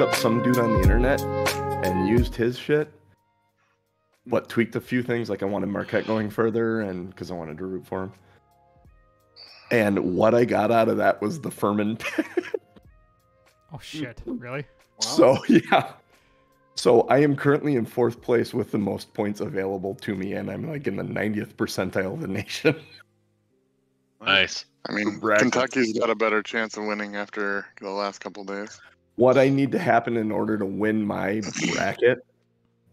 looked up some dude on the internet and used his shit, but tweaked a few things. Like I wanted Marquette going further, and because I wanted to root for him. And what I got out of that was the Furman. Oh shit! Really? Wow. So yeah. So I am currently in fourth place with the most points available to me, and I'm like in the 90th percentile of the nation. Nice. I mean, Kentucky's got a better chance of winning after the last couple days. What I need to happen in order to win my bracket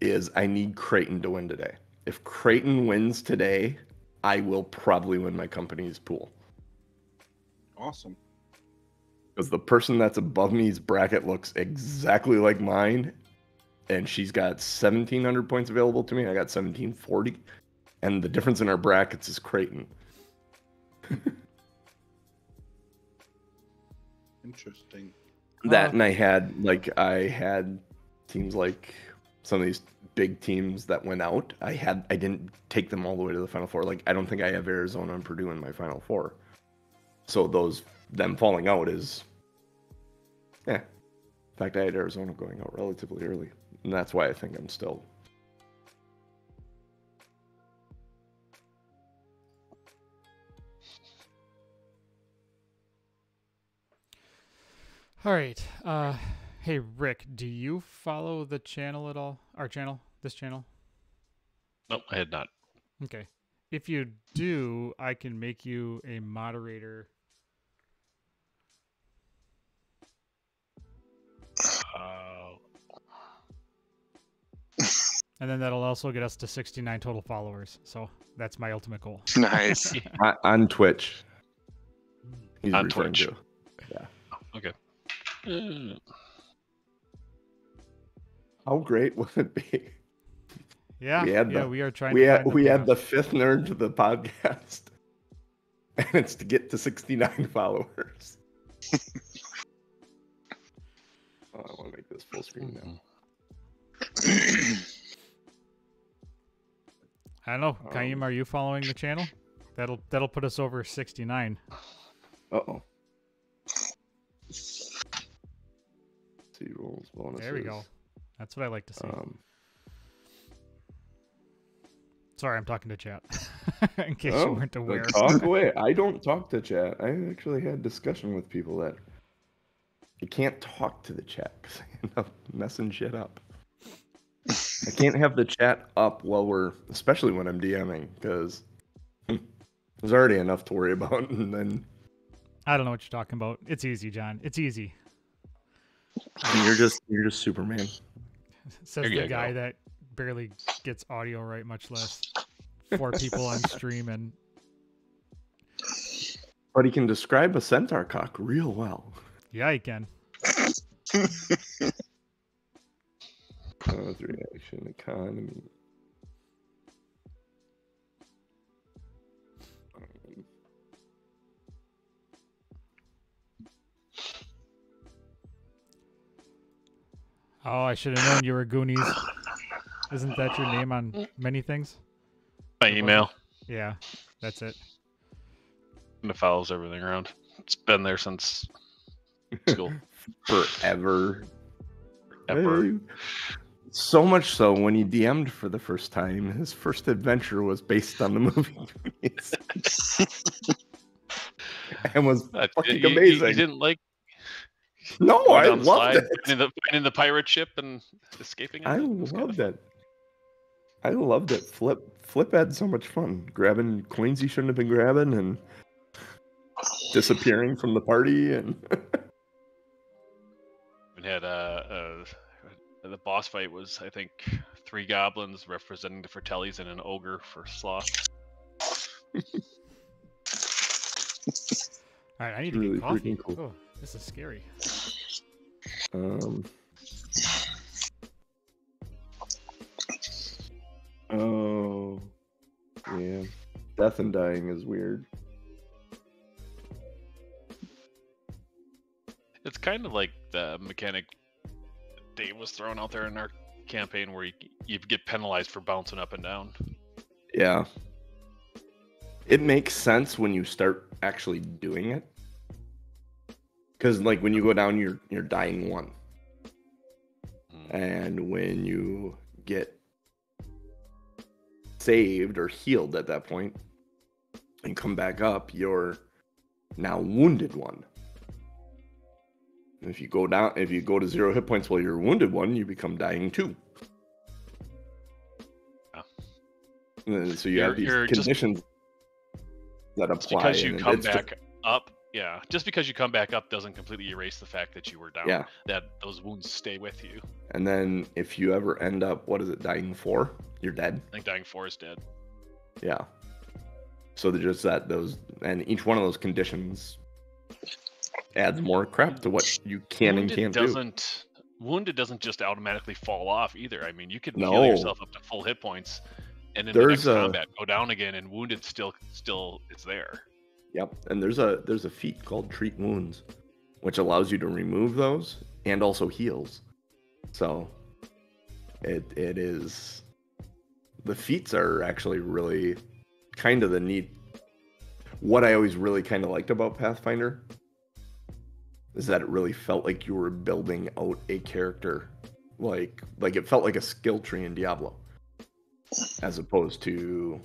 is I need Creighton to win today. If Creighton wins today, I will probably win my company's pool. Awesome. Because the person that's above me's bracket looks exactly like mine, and she's got 1,700 points available to me. I got 1,740, and the difference in our brackets is Creighton. Interesting. That Uh, and I had like I had teams like some of these big teams that went out. I had I didn't take them all the way to the final four. Like I don't think I have Arizona and Purdue in my final four. So those them falling out is yeah. In fact I had Arizona going out relatively early. And that's why I think I'm still All right. Uh, hey Rick, do you follow the channel at all? Our channel, this channel? Nope, I had not. Okay. If you do, I can make you a moderator. Uh, And then that'll also get us to 69 total followers. So that's my ultimate goal. Nice. on, on Twitch. He's On referring Twitch. to. mm, How great would it be? Yeah. We had yeah, the- we are trying we to had the we had the fifth nerd to the podcast, and it's to get to sixty nine followers. oh, I want to make this full screen now. I don't know. Kaim, Um, are you following the channel? That'll that'll put us over 69. Uh oh. Rules bonuses. There we go. That's what I like to see. Um, Sorry, I'm talking to chat. In case you oh, weren't aware. Talk away. I don't talk to chat. I actually had discussion with people that you can't talk to the chat because I end up messing shit up. I can't have the chat up while we're, especially when I'm DMing, because there's already enough to worry about, and then I don't know what you're talking about. It's easy, John. It's easy. You're just you're just Superman. Says There the guy go. that barely gets audio right, much less four people on stream. And But he can describe a centaur cock real well. yeah, he can. Cause reaction economy. Oh, I should have known you were Goonies. Isn't that your name on many things? my email Yeah, that's it. and it follows everything around. It's been there since school. forever. Ever. Hey. So much so, when he DM'd for the first time, his first adventure was based on the movie Goonies. and was Uh, fucking you- you- You, amazing. didn't like no, I down the loved slide, it. finding the, finding the pirate ship and escaping. I It was kinda loved fun. it. I loved it. Flip Flip had so much fun grabbing coins he shouldn't have been grabbing and disappearing from the party and We had uh, uh, the boss fight was I think three goblins representing the Fratellis and an ogre for sloth. All right, I need to Really get coffee. freaking cool. This is scary. Um. Oh, yeah. Death and dying is weird. It's kind of like the mechanic Dave was throwing out there in our campaign where you, you get penalized for bouncing up and down. Yeah. It makes sense when you start actually doing it, because like when you go down, you're you're dying one, Hmm. and when you get saved or healed at that point and come back up, you're now wounded one. And if you go down, if you go to zero hit points while you're wounded one, you become dying two. Then- so you You're- have these you're just- conditions that apply. because you come it's just- back up, yeah. Just because you come back up doesn't completely erase the fact that you were down. Yeah. That those wounds stay with you. And then if you ever end up, what is it, dying four? You're dead. I think dying four is dead. Yeah. So they're just that those, and each one of those conditions adds more crap to what you can wounded and can't do. doesn't wounded doesn't just automatically fall off either. I mean, you could No. heal yourself up to full hit points, and in There's the a- next combat go down again, and wounded still still it's there. Yep. And there's a there's a feat called treat wounds, which allows you to remove those and also heals. So it it is the feats are actually really kind of the neat what I always really kind of liked about Pathfinder is that it really felt like you were building out a character like like it felt like a skill tree in Diablo as opposed to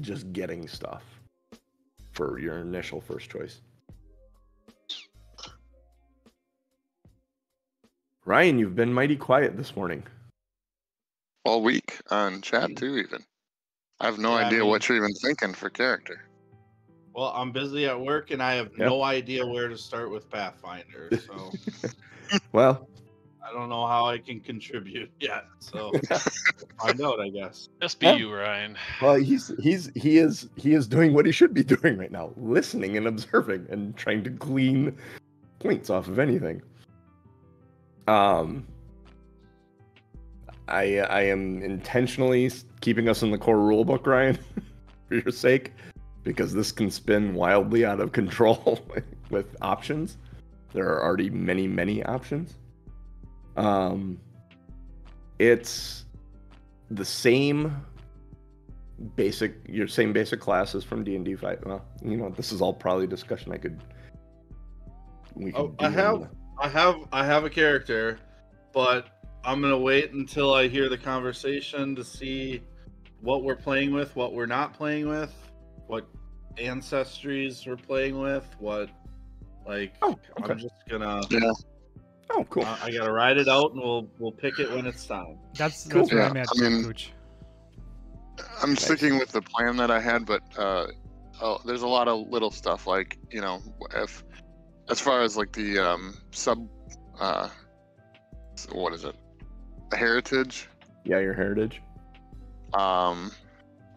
just getting stuff for your initial first choice. Ryan, you've been mighty quiet this morning. All week on chat Mm. too, even. I have no Yeah, I idea mean- what you're even thinking for character. Well, I'm busy at work and I have Yep. no idea where to start with Pathfinder. So Well, I don't know how I can contribute yet. So find out, I guess. Just be Yeah. you, Ryan. well, he's he's he is he is doing what he should be doing right now, listening and observing and trying to glean points off of anything. Um, I I am intentionally keeping us in the core rulebook, Ryan, for your sake, because this can spin wildly out of control with options. There are already many many options. Um, it's the same basic your same basic classes from D and D five. Well, you know, this is all probably discussion I could. We Oh, I have- the- I have I have a character, but I'm gonna wait until I hear the conversation to see what we're playing with, what we're not playing with, what ancestries we're playing with, what like Oh, okay. I'm just gonna Yeah. Oh, cool. I, I gotta ride it out and we'll we'll pick it when it's time. That's Cool. that's where Yeah, I'm at, I mean- Cooch. I'm Nice. sticking with the plan that I had, but uh, oh, there's a lot of little stuff like you know, if as far as like the um, sub, uh, what is it, heritage. yeah, your heritage. Um,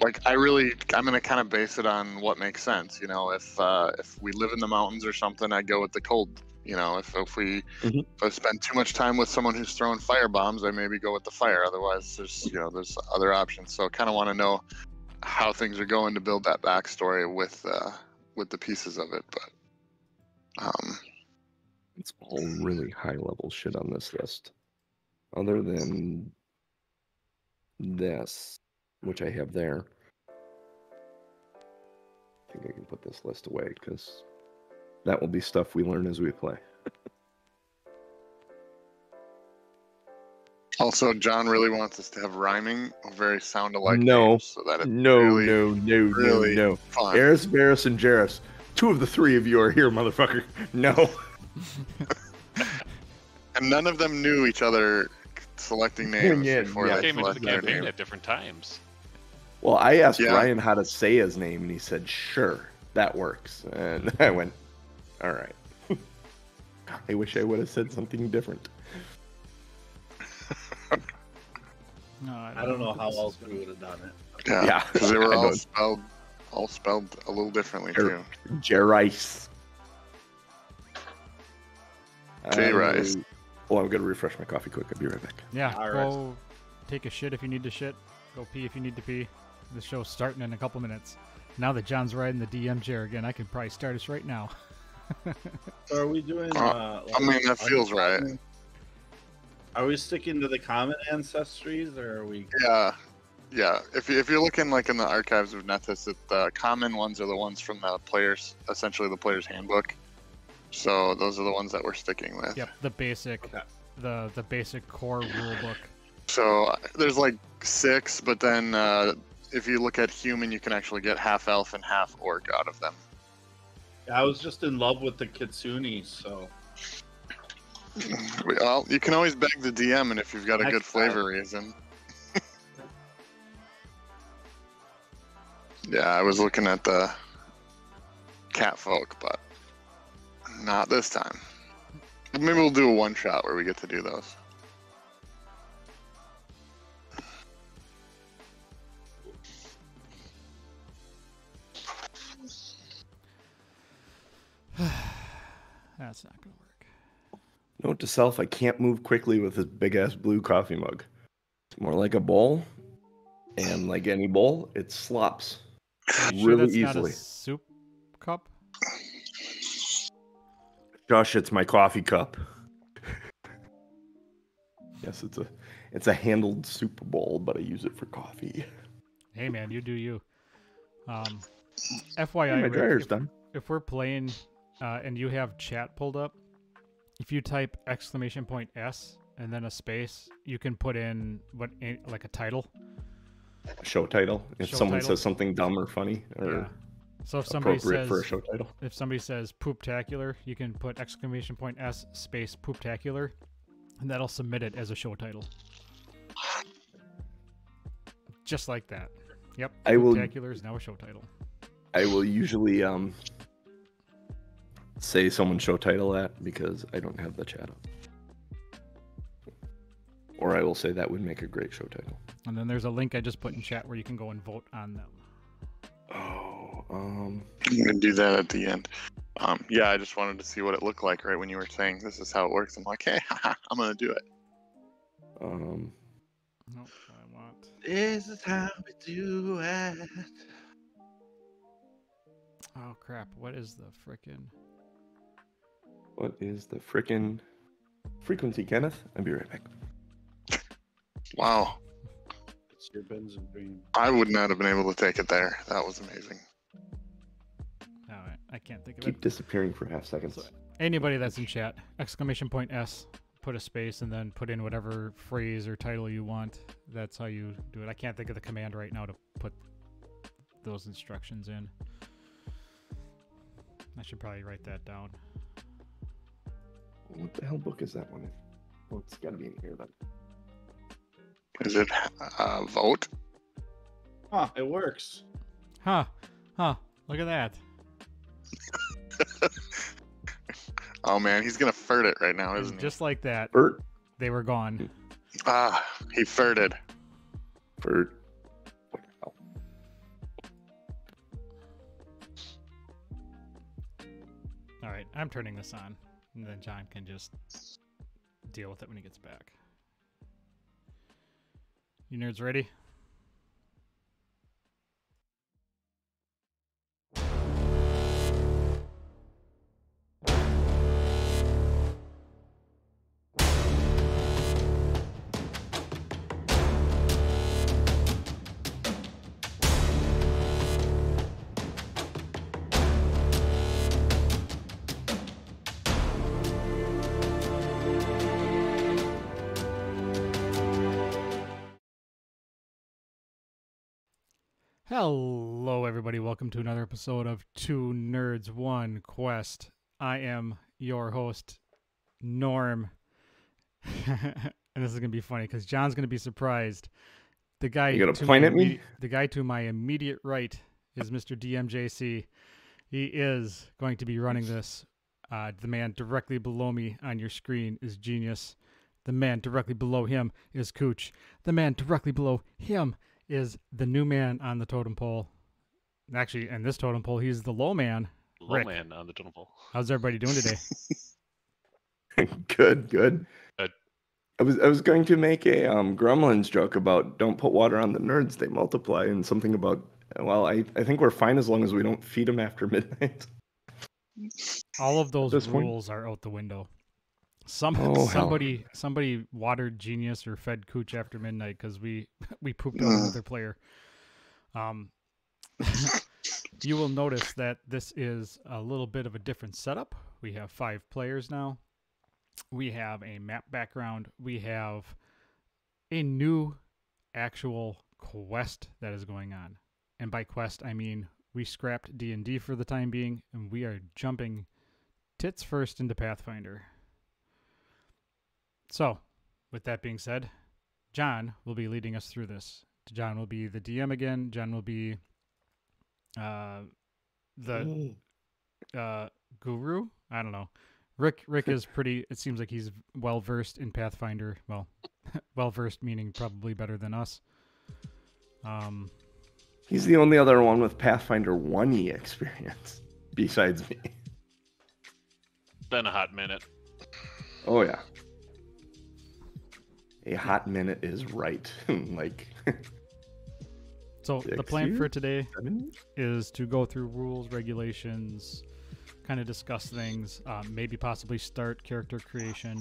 like I really, I'm gonna kind of base it on what makes sense. You know, if uh, if we live in the mountains or something, I go with the cold. You know, if if we Mhm. if I spend too much time with someone who's throwing fire bombs, I maybe go with the fire. Otherwise, there's you know there's other options. So I kind of want to know how things are going to build that backstory with uh, with the pieces of it. But um, It's all really high level shit on this list. Other than this, which I have there. I think I can put this list away because that will be stuff we learn as we play. also, John really wants us to have rhyming, very sound alike No. names, so that it's No, really no, no, really no, no. fun. Eris, Varus, and Jarrus. Two of the three of you are here, motherfucker. No. And none of them knew each other selecting names Yeah, before yeah, they Came into the campaign name. at different times. Well, I asked Yeah. Ryan how to say his name, and he said, "Sure, that works." And I went, "All right." I wish I would have said something different. No, I don't know how else we would have done it. Yeah, Yeah, because they were all spelled, all spelled a little differently Sure. too. Jerice. J. Um, Rice. Well, I'm gonna refresh my coffee quick. I'll be right back. Yeah, All right. go take a shit if you need to shit. Go pee if you need to pee. The show's starting in a couple minutes. Now that John's riding the DM chair again, I can probably start us right now. So are we doing? Uh, Uh, I mean, that are feels we- right. Are we sticking to the common ancestries, or are we? Yeah, yeah. If you, if you're looking like in the archives of Nethys, it, the common ones are the ones from the players, essentially the player's handbook. So those are the ones that we're sticking with. Yep, the basic, Okay. the the basic core rule book. So there's like six, but then uh, if you look at human, you can actually get half elf and half orc out of them. I was just in love with the Kitsune, so Well, you can always beg the DM, and if you've got a Next good flavor reason. yeah, I was looking at the cat folk, but not this time. Maybe we'll do a one shot where we get to do those. That's not gonna work. Note to self: I can't move quickly with this big ass blue coffee mug. It's more like a bowl, and like any bowl, it slops you sure really that's not a soup cup? Josh, it's my coffee cup. yes, it's a it's a handled soup bowl, but I use it for coffee. Hey man, you do you. Um, FYI, my dryer's if, done. if we're playing uh, and you have chat pulled up, if you type exclamation point S and then a space, you can put in what a- like a title. Show title. If Show someone title. says something dumb or funny or Yeah. So if somebody appropriate says for a show title. if somebody says pooptacular, you can put exclamation point S space pooptacular, and that'll submit it as a show title. Just like that. Yep. I will- is now a show title. I will usually um say someone show title that because I don't have the chat up. Or I will say that would make a great show title. And then there's a link I just put in chat where you can go and vote on them. Oh, um I'm gonna do that at the end. Um, yeah, I just wanted to see what it looked like right when you were saying this is how it works. I'm like, hey, haha, I'm gonna do it. um Nope, I want. this is how we do it. Oh crap! What is the frickin'? What is the frickin' frequency, Kenneth? I'll be right back. Wow, It's your Benson dream. I would not have been able to take it there. That was amazing. Oh, I- I can't think of Keep it. disappearing for half seconds. Anybody that's in chat, exclamation point S, put a space, and then put in whatever phrase or title you want. That's how you do it. I can't think of the command right now to put those instructions in. I should probably write that down. What the hell book is that one in? Oh, it's gotta be in here then. Is it uh, vote? Huh, it works. Huh? Huh? Look at that. Oh man, he's gonna furt it right now, isn't he? just like that, Bert they were gone. Ah, he furted. Furt. What the hell? All right, I'm turning this on, and then John can just deal with it when he gets back. You nerds ready? Hello, everybody. Welcome to another episode of Two Nerds One Quest. I am your host, Norm, and this is gonna be funny because John's gonna be surprised. The guy You gonna to point my at me? The guy to my immediate right is Mr. DMJC. He is going to be running this. Uh, the man directly below me on your screen is Genius. The man directly below him is Cooch. The man directly below him is the new man on the totem pole. Actually, in this totem pole, he's the low man. Low Rick. man on the totem pole. How's everybody doing today? good, good. Good. I was I was going to make a um Gremlins joke about don't put water on the nerds, they multiply, and something about well, I, I think we're fine as long as we don't feed them after midnight. All of those this point? rules are out the window. Some Oh, hell. somebody somebody watered Genius or fed Cooch after midnight because we we pooped on another player. Um, you will notice that this is a little bit of a different setup We have five players now. We have a map background. We have a new actual quest that is going on. And by quest, I mean we scrapped D&D for the time being and we are jumping tits first into Pathfinder. So, with that being said, John will be leading us through this. John will be the DM again. John will be uh, the uh, guru. I don't know. Rick Rick is pretty. It seems like he's well versed in Pathfinder. Well, well versed meaning probably better than us. Um, He's the only other one with Pathfinder 1E experience besides me. Been a hot minute. Oh, yeah. A hot minute is right. like, so the Six plan for today seven? is to go through rules, regulations, kind of discuss things, um, maybe possibly start character creation.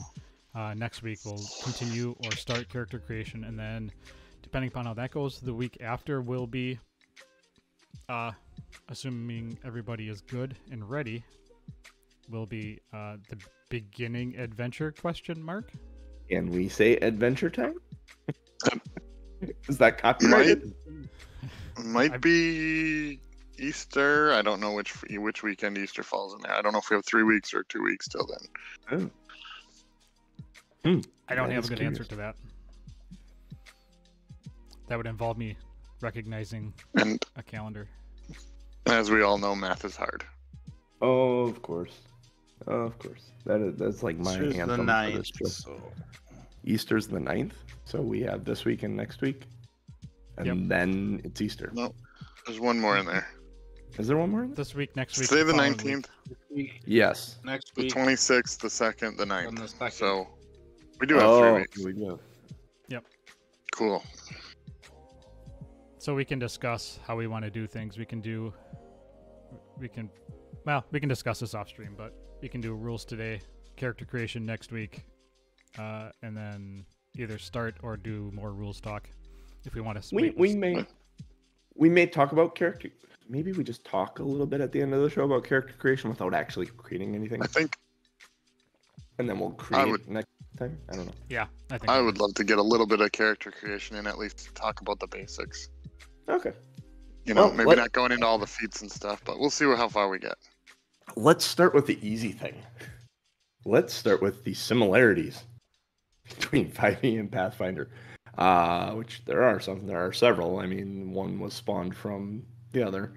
Uh, next week we'll continue or start character creation, and then depending upon how that goes, the week after will be, uh, assuming everybody is good and ready, will be uh, the beginning adventure question mark. Can we say Adventure Time? Um, is that copyrighted? Might I- be Easter. I don't know which which weekend Easter falls in there. I don't know if we have three weeks or two weeks till then. Oh. I don't That have a good answer to that. That would involve me recognizing And a calendar. as we all know, math is hard. Oh, of course. Oh, of course. That is, that's like my Easter's anthem the for this trip. So Easter's the 9th. So we have this week and next week. And Yep. then it's Easter. No, there's one more in there. Is there one more? in there? This week, next week. Say the nineteenth, Yes. next week. the twenty sixth, the second, the and ninth. the. So we do have oh, three weeks. we do. Yep. Cool. So we can discuss how we want to do things. We can do. We can. Well, we can discuss this off stream, but we can do rules today, character creation next week, uh, and then either start or do more rules talk if we want to. We we may we may talk about character. Maybe we just talk a little bit at the end of the show about character creation without actually creating anything, I think and then we'll create would- next time. I don't know. Yeah, I think I would love to get a little bit of character creation and at least talk about the basics. Okay. You know, Well, maybe let- not going into all the feats and stuff, but we'll see how far we get. Let's start with the easy thing. Let's start with the similarities between 5e and Pathfinder, uh, which there are some. There are several. I mean, one was spawned from the other.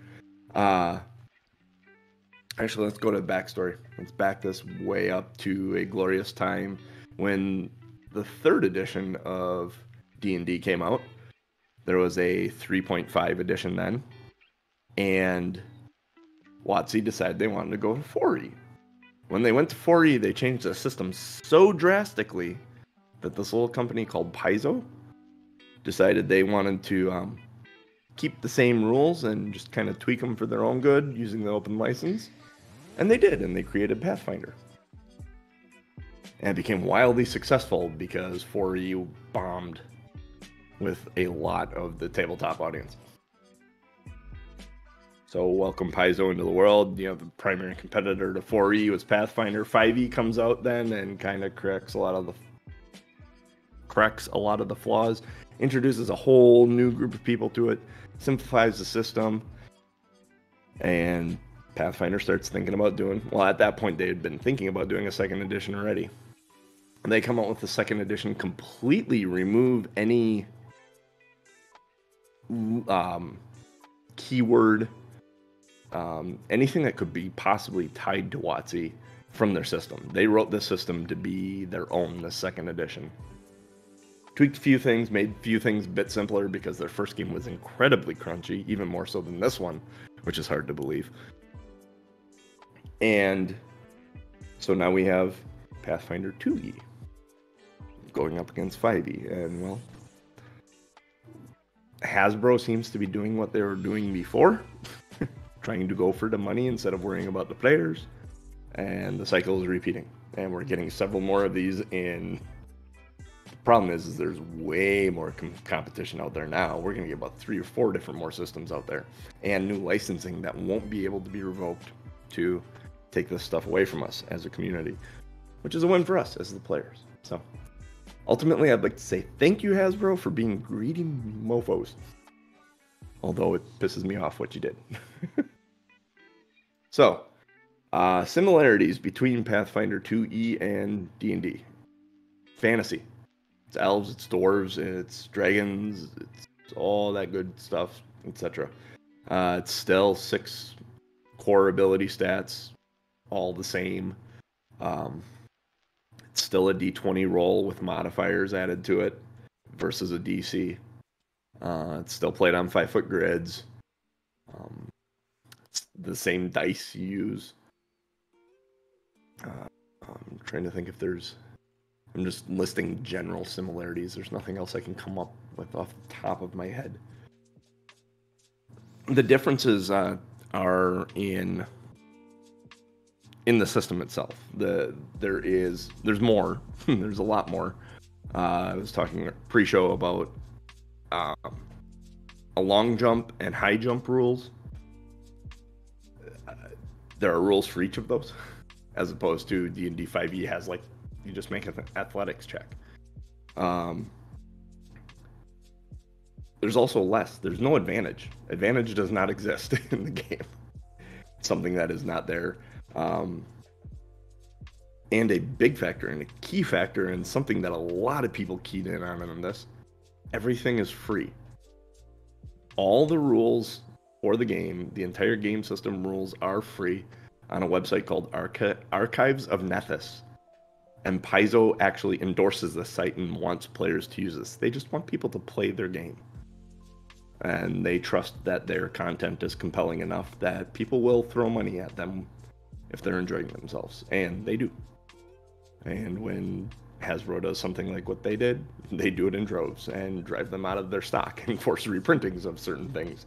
Uh, actually, let's go to the backstory. Let's back this way up to a glorious time when the third edition of D&D came out. There was a 3.5 edition then, and WotC decided they wanted to go to 4E. When they went to 4E, they changed the system so drastically that this little company called Paizo decided they wanted to um, keep the same rules and just kind of tweak them for their own good using the open license. And they did, and they created Pathfinder. And it became wildly successful because 4E bombed with a lot of the tabletop audience. So welcome Paizo into the world. You know, the primary competitor to 4E was Pathfinder. 5E comes out then and kind of corrects a lot of the corrects a lot of the flaws, introduces a whole new group of people to it, simplifies the system, and Pathfinder starts thinking about doing well at that point they had been thinking about doing a second edition already. And they come out with the second edition, completely remove any um, keyword um, anything that could be possibly tied to WotC from their system. They wrote this system to be their own, the second edition. Tweaked a few things, made a few things a bit simpler because their first game was incredibly crunchy, even more so than this one, which is hard to believe. And so now we have Pathfinder 2e going up against 5e. And well, Hasbro seems to be doing what they were doing before trying to go for the money instead of worrying about the players. And the cycle is repeating. And we're getting several more of these in. The problem is, is there's way more com- competition out there now. We're going to get about three or four different more systems out there and new licensing that won't be able to be revoked to take this stuff away from us as a community, which is a win for us as the players. So ultimately, I'd like to say thank you, Hasbro, for being greedy mofos. Although it pisses me off what you did. so, uh, similarities between Pathfinder 2e and D&D. Fantasy. It's elves, it's dwarves, it's dragons, it's all that good stuff, etc. Uh, it's still six core ability stats, all the same. Um, it's still a d20 roll with modifiers added to it versus a DC. Uh, it's still played on five foot grids. Um, it's the same dice you use. Uh, I'm trying to think if there's. I'm just listing general similarities. There's nothing else I can come up with off the top of my head. The differences uh, are in in the system itself. The there is there's more. there's a lot more. Uh, I was talking pre-show about um, a long jump and high jump rules. Uh, there are rules for each of those, as opposed to D and D five E has like you just make an athletics check. Um, there's also less. There's no advantage. Advantage does not exist in the game. Something that is not there. Um, and a big factor and a key factor and something that a lot of people keyed in on in this everything is free. All the rules for the game the entire game system rules are free on a website called Archi- archives of nethys. And paizo actually endorses the site and wants players to use this. They just want people to play their game. And they trust that their content is compelling enough that people will throw money at them if they're enjoying themselves, and they do. And when Hasbro does something like what they did, they do it in droves and drive them out of their stock and force reprintings of certain things,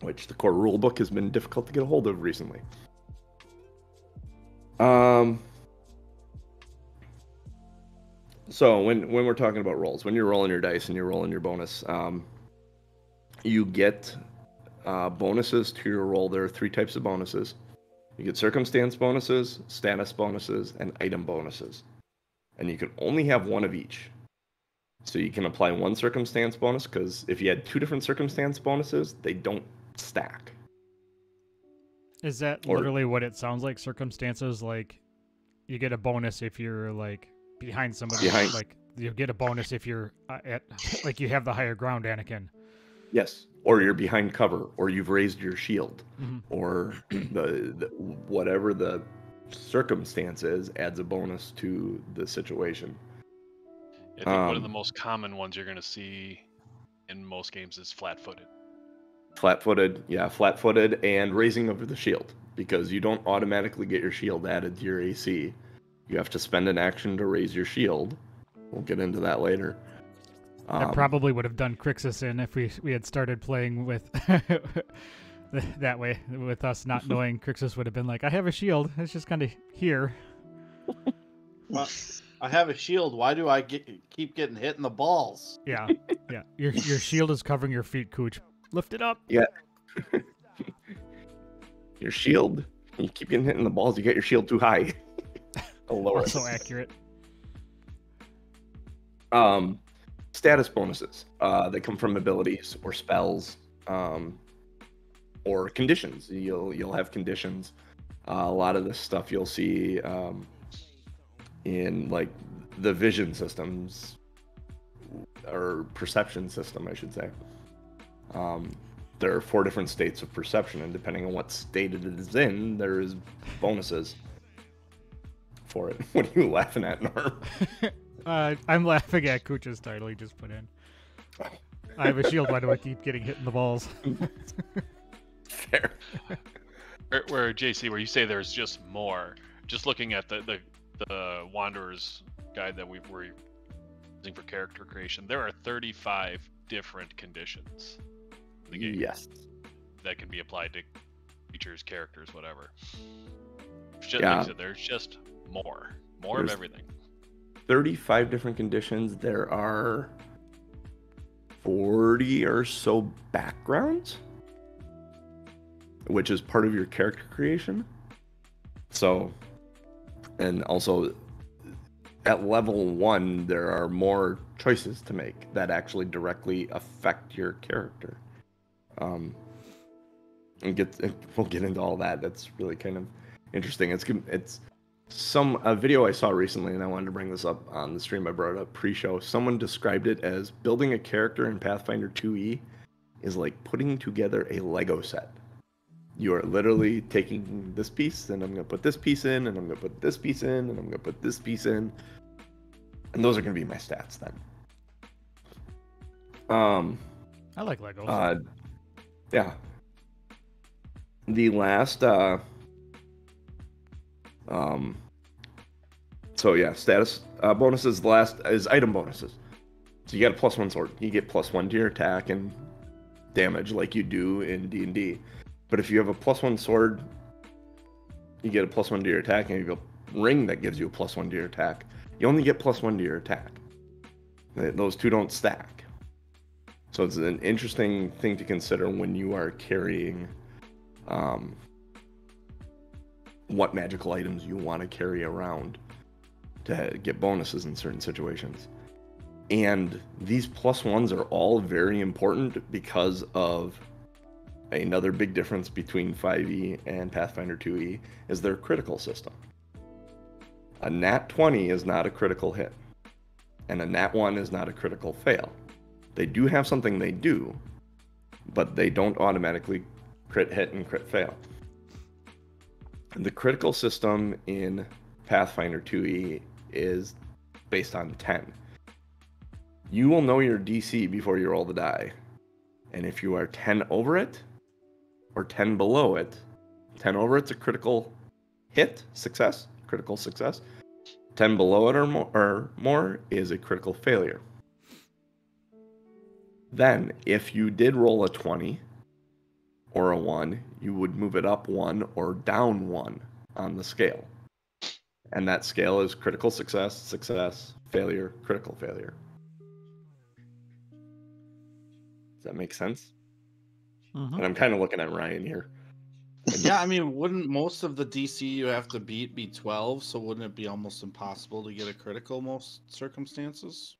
which the core rulebook has been difficult to get a hold of recently. Um. So when when we're talking about rolls, when you're rolling your dice and you're rolling your bonus, um, you get uh, bonuses to your roll. There are three types of bonuses. You get circumstance bonuses, status bonuses, and item bonuses. And you can only have one of each. So you can apply one circumstance bonus because if you had two different circumstance bonuses, they don't stack. Is that Or- literally what it sounds like? Circumstances like you get a bonus if you're like behind somebody. Behind- Like you get a bonus if you're uh, at like you have the higher ground, Anakin. Yes. Or you're behind cover, or you've raised your shield, Mhm. or the, the whatever the circumstance is adds a bonus to the situation. I think one of Um, the most common ones you're going to see in most games is flat-footed. Flat-footed, yeah, flat-footed, and raising over the shield because you don't automatically get your shield added to your AC. You have to spend an action to raise your shield. We'll get into that later. That Um, probably would have done Crixus in if we we had started playing with that way. With us not knowing, Crixus would have been like, "I have a shield. It's just kind of here." Well, I have a shield. Why do I get, keep getting hit in the balls? Yeah, yeah. Your your shield is covering your feet, Cooch. Lift it up. Yeah. your shield. You keep getting hit in the balls. You get your shield too high. I'll lower it. Also accurate. um, status bonuses uh, that come from abilities or spells um, or conditions. You'll you'll have conditions. Uh, a lot of this stuff you'll see um, in like the vision systems or perception system, I should say. Um, there are four different states of perception, and depending on what state it is in, there is bonuses for it. What are you laughing at, Norm? Uh, I'm laughing at Cooch's title he just put in. I have a shield. Why do I keep getting hit in the balls? Fair. Where, where JC, where you say there's just more. Just looking at the the, the Wanderer's guide that we were using for character creation, there are 35 different conditions in the game Yes. that can be applied to features, characters, whatever. Shit, Yeah. like said, there's just more, more There's- of everything. 35 different conditions. There are 40 or so backgrounds, which is part of your character creation. So, and also at level one, there are more choices to make that actually directly affect your character. Um, and get we'll get into all that. That's really kind of interesting. It's it's some a video I saw recently, and I wanted to bring this up on the stream. I brought it up pre-show. Someone described it as building a character in Pathfinder 2e is like putting together a Lego set. You are literally taking this piece, and I'm gonna put this piece in, and I'm gonna put this piece in, and I'm gonna put this piece in, and those are gonna be my stats then. Um, I like Legos. uh, yeah. The last, uh, um, so yeah, status uh, bonuses. The last is item bonuses. So you get a plus one sword. You get plus one to your attack and damage like you do in D and D. But if you have a plus one sword, you get a plus one to your attack, and you have a ring that gives you a plus one to your attack. You only get plus one to your attack. Those two don't stack. So it's an interesting thing to consider when you are carrying um, what magical items you want to carry around to get bonuses in certain situations. And these plus ones are all very important because of another big difference between 5e and Pathfinder 2e is their critical system. A nat 20 is not a critical hit, and a nat 1 is not a critical fail. They do have something they do, but they don't automatically crit hit and crit fail. The critical system in Pathfinder 2e is based on 10. You will know your DC before you roll the die. And if you are 10 over it or 10 below it, 10 over it's a critical hit, success, critical success. 10 below it or more, or more is a critical failure. Then, if you did roll a 20 or a 1, you would move it up 1 or down 1 on the scale. And that scale is critical success, success, failure, critical failure. Does that make sense? Mhm. And I'm kind of looking at Ryan here. yeah, I mean, wouldn't most of the DC you have to beat be 12? So wouldn't it be almost impossible to get a critical most circumstances?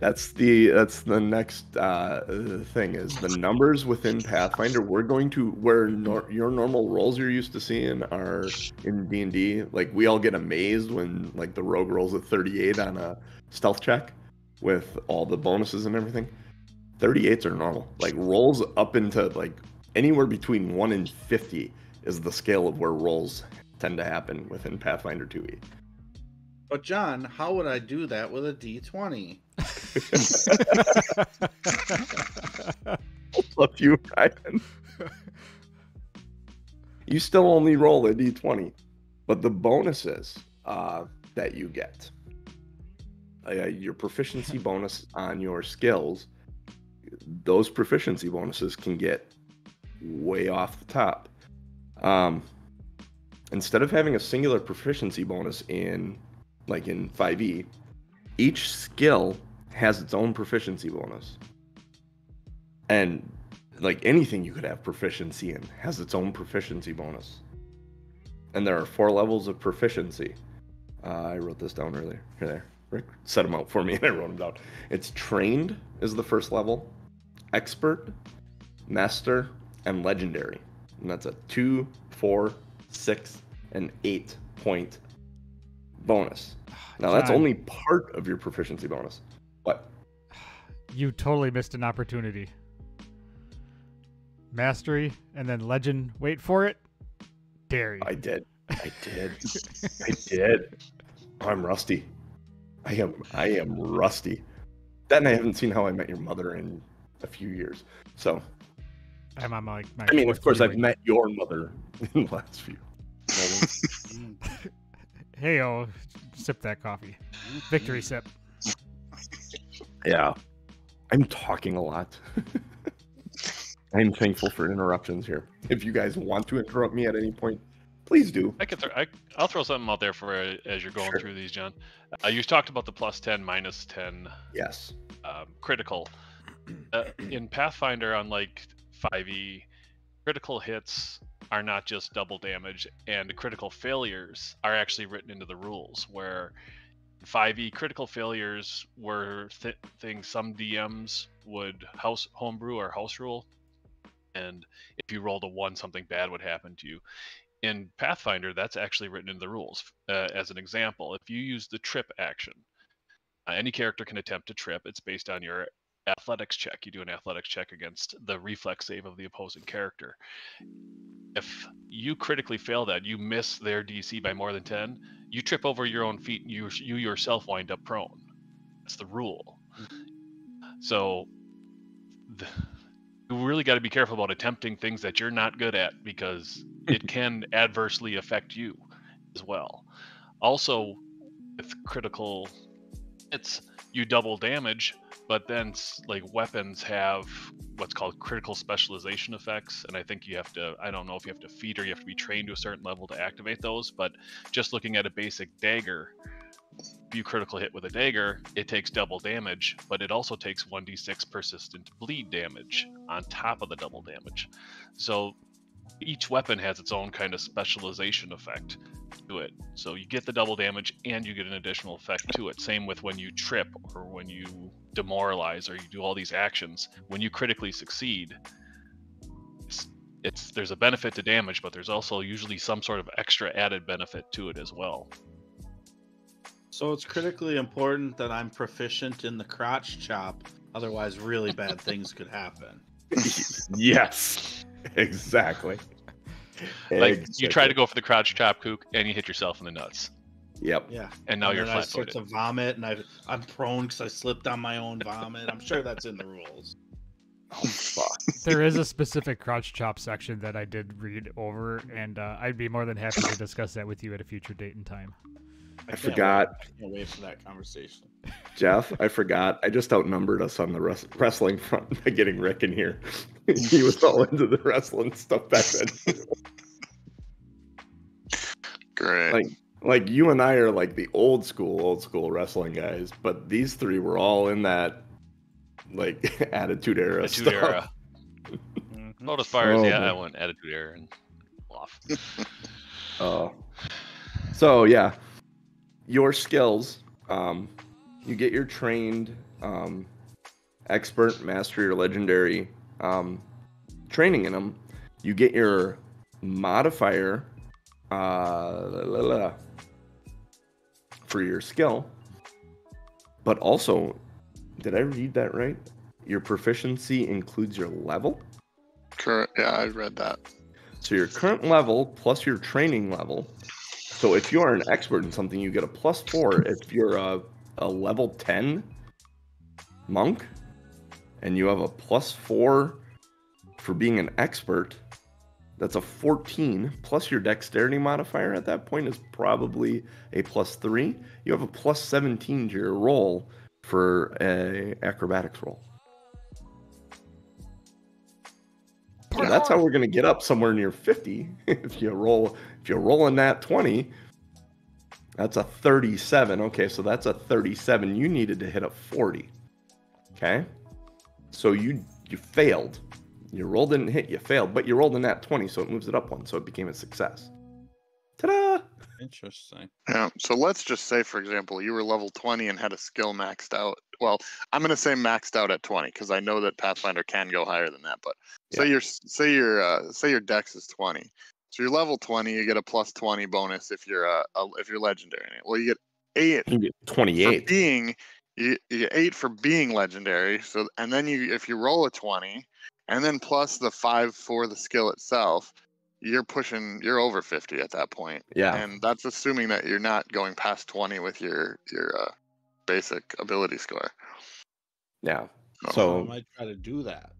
That's the that's the next uh, thing is the numbers within Pathfinder. We're going to where nor, your normal rolls you're used to seeing are in D and D. Like we all get amazed when like the rogue rolls a 38 on a stealth check with all the bonuses and everything. 38s are normal. Like rolls up into like anywhere between one and 50 is the scale of where rolls tend to happen within Pathfinder E. 2e. But John, how would I do that with a D20? Love you, Ryan. you still only roll a d20, but the bonuses uh, that you get, uh, your proficiency bonus on your skills, those proficiency bonuses can get way off the top. Um, instead of having a singular proficiency bonus in, like in 5e, each skill has its own proficiency bonus. And like anything you could have proficiency in has its own proficiency bonus. And there are four levels of proficiency. Uh, I wrote this down earlier. Here, there. Rick set them out for me and I wrote them down. It's trained is the first level, expert, master, and legendary. And that's a two, four, six, and eight point bonus. Now that's John. only part of your proficiency bonus. What? You totally missed an opportunity. Mastery and then legend. Wait for it. Dairy. I did. I did. I did. I'm rusty. I am. I am rusty. That and I haven't seen How I Met Your Mother in a few years. So I'm on my. my I mean, of course, I've met your mother in the last few. moments. Hey, oh, sip that coffee. Victory sip. yeah, I'm talking a lot. I'm thankful for interruptions here. If you guys want to interrupt me at any point, please do. I could. Th- I, I'll throw something out there for uh, as you're going Sure. through these, John. Uh, you talked about the plus ten, minus ten Yes. um, critical. Uh, in Pathfinder, on like 5e, critical hits are not just double damage, and critical failures are actually written into the rules. Where 5e critical failures were th- things some DMs would house homebrew or house rule, and if you rolled a one, something bad would happen to you. In Pathfinder, that's actually written in the rules. Uh, as an example, if you use the trip action, uh, any character can attempt to trip. It's based on your athletics check. You do an athletics check against the reflex save of the opposing character. If you critically fail that, you miss their DC by more than 10, you trip over your own feet and you, you yourself wind up prone. That's the rule. So the, you really got to be careful about attempting things that you're not good at because it can adversely affect you as well. Also, with critical hits, you double damage, but then like weapons have what's called critical specialization effects, and I think you have to. I don't know if you have to feed or you have to be trained to a certain level to activate those, but just looking at a basic dagger. If you critical hit with a dagger, it takes double damage, but it also takes 1d6 persistent bleed damage on top of the double damage. So each weapon has its own kind of specialization effect to it. So you get the double damage and you get an additional effect to it. Same with when you trip or when you demoralize or you do all these actions. When you critically succeed, it's, it's there's a benefit to damage, but there's also usually some sort of extra added benefit to it as well. So it's critically important that I'm proficient in the crotch chop, otherwise, really bad things could happen. yes, exactly. Like you try to go for the crouch chop kook and you hit yourself in the nuts, Yep. Yeah. and now and you're then I flat start footed. to vomit, and I, I'm prone because I slipped on my own vomit. I'm sure that's in the rules. Oh, fuck. There is a specific crouch chop section that I did read over, and uh, I'd be more than happy to discuss that with you at a future date and time. I can't forgot. Wait. I can't wait for that conversation. Jeff, I forgot. I just outnumbered us on the res- wrestling front by getting Rick in here. he was all into the wrestling stuff back then. Great. like, like you and I are like the old school, old school wrestling guys, but these three were all in that like attitude era Attitude stuff. era. Mm, Lotus Fires, Oh, yeah, boy. I went attitude era and off. Oh. So yeah, your skills. Um, you get your trained um, expert, mastery, or legendary um, training in them. You get your modifier uh, la, la, la, for your skill. But also, did I read that right? Your proficiency includes your level. Correct. Yeah, I read that. So your current level plus your training level. So if you are an expert in something, you get a plus four. If you're a, a level 10 monk and you have a plus four for being an expert, that's a 14 plus your dexterity modifier at that point is probably a plus three. You have a plus 17 to your roll for a acrobatics roll. That's how we're gonna get up somewhere near 50. if you roll, if you're rolling that 20, that's a 37. Okay, so that's a 37. You needed to hit a 40. Okay, so you you failed. Your roll didn't hit. You failed, but you rolled in that 20, so it moves it up one, so it became a success. Ta-da! Interesting. Yeah. So let's just say, for example, you were level 20 and had a skill maxed out. Well, I'm going to say maxed out at 20 because I know that Pathfinder can go higher than that. But say your say your uh, say your Dex is 20. So you're level 20, you get a plus 20 bonus if you're uh, a, if you're legendary. in it. Well, you get eight You get for 28. being you, you get eight for being legendary. So and then you if you roll a 20 and then plus the five for the skill itself, you're pushing you're over 50 at that point Yeah. and that's assuming that you're not going past 20 with your your uh, basic ability score Yeah. No. So I might try to do that.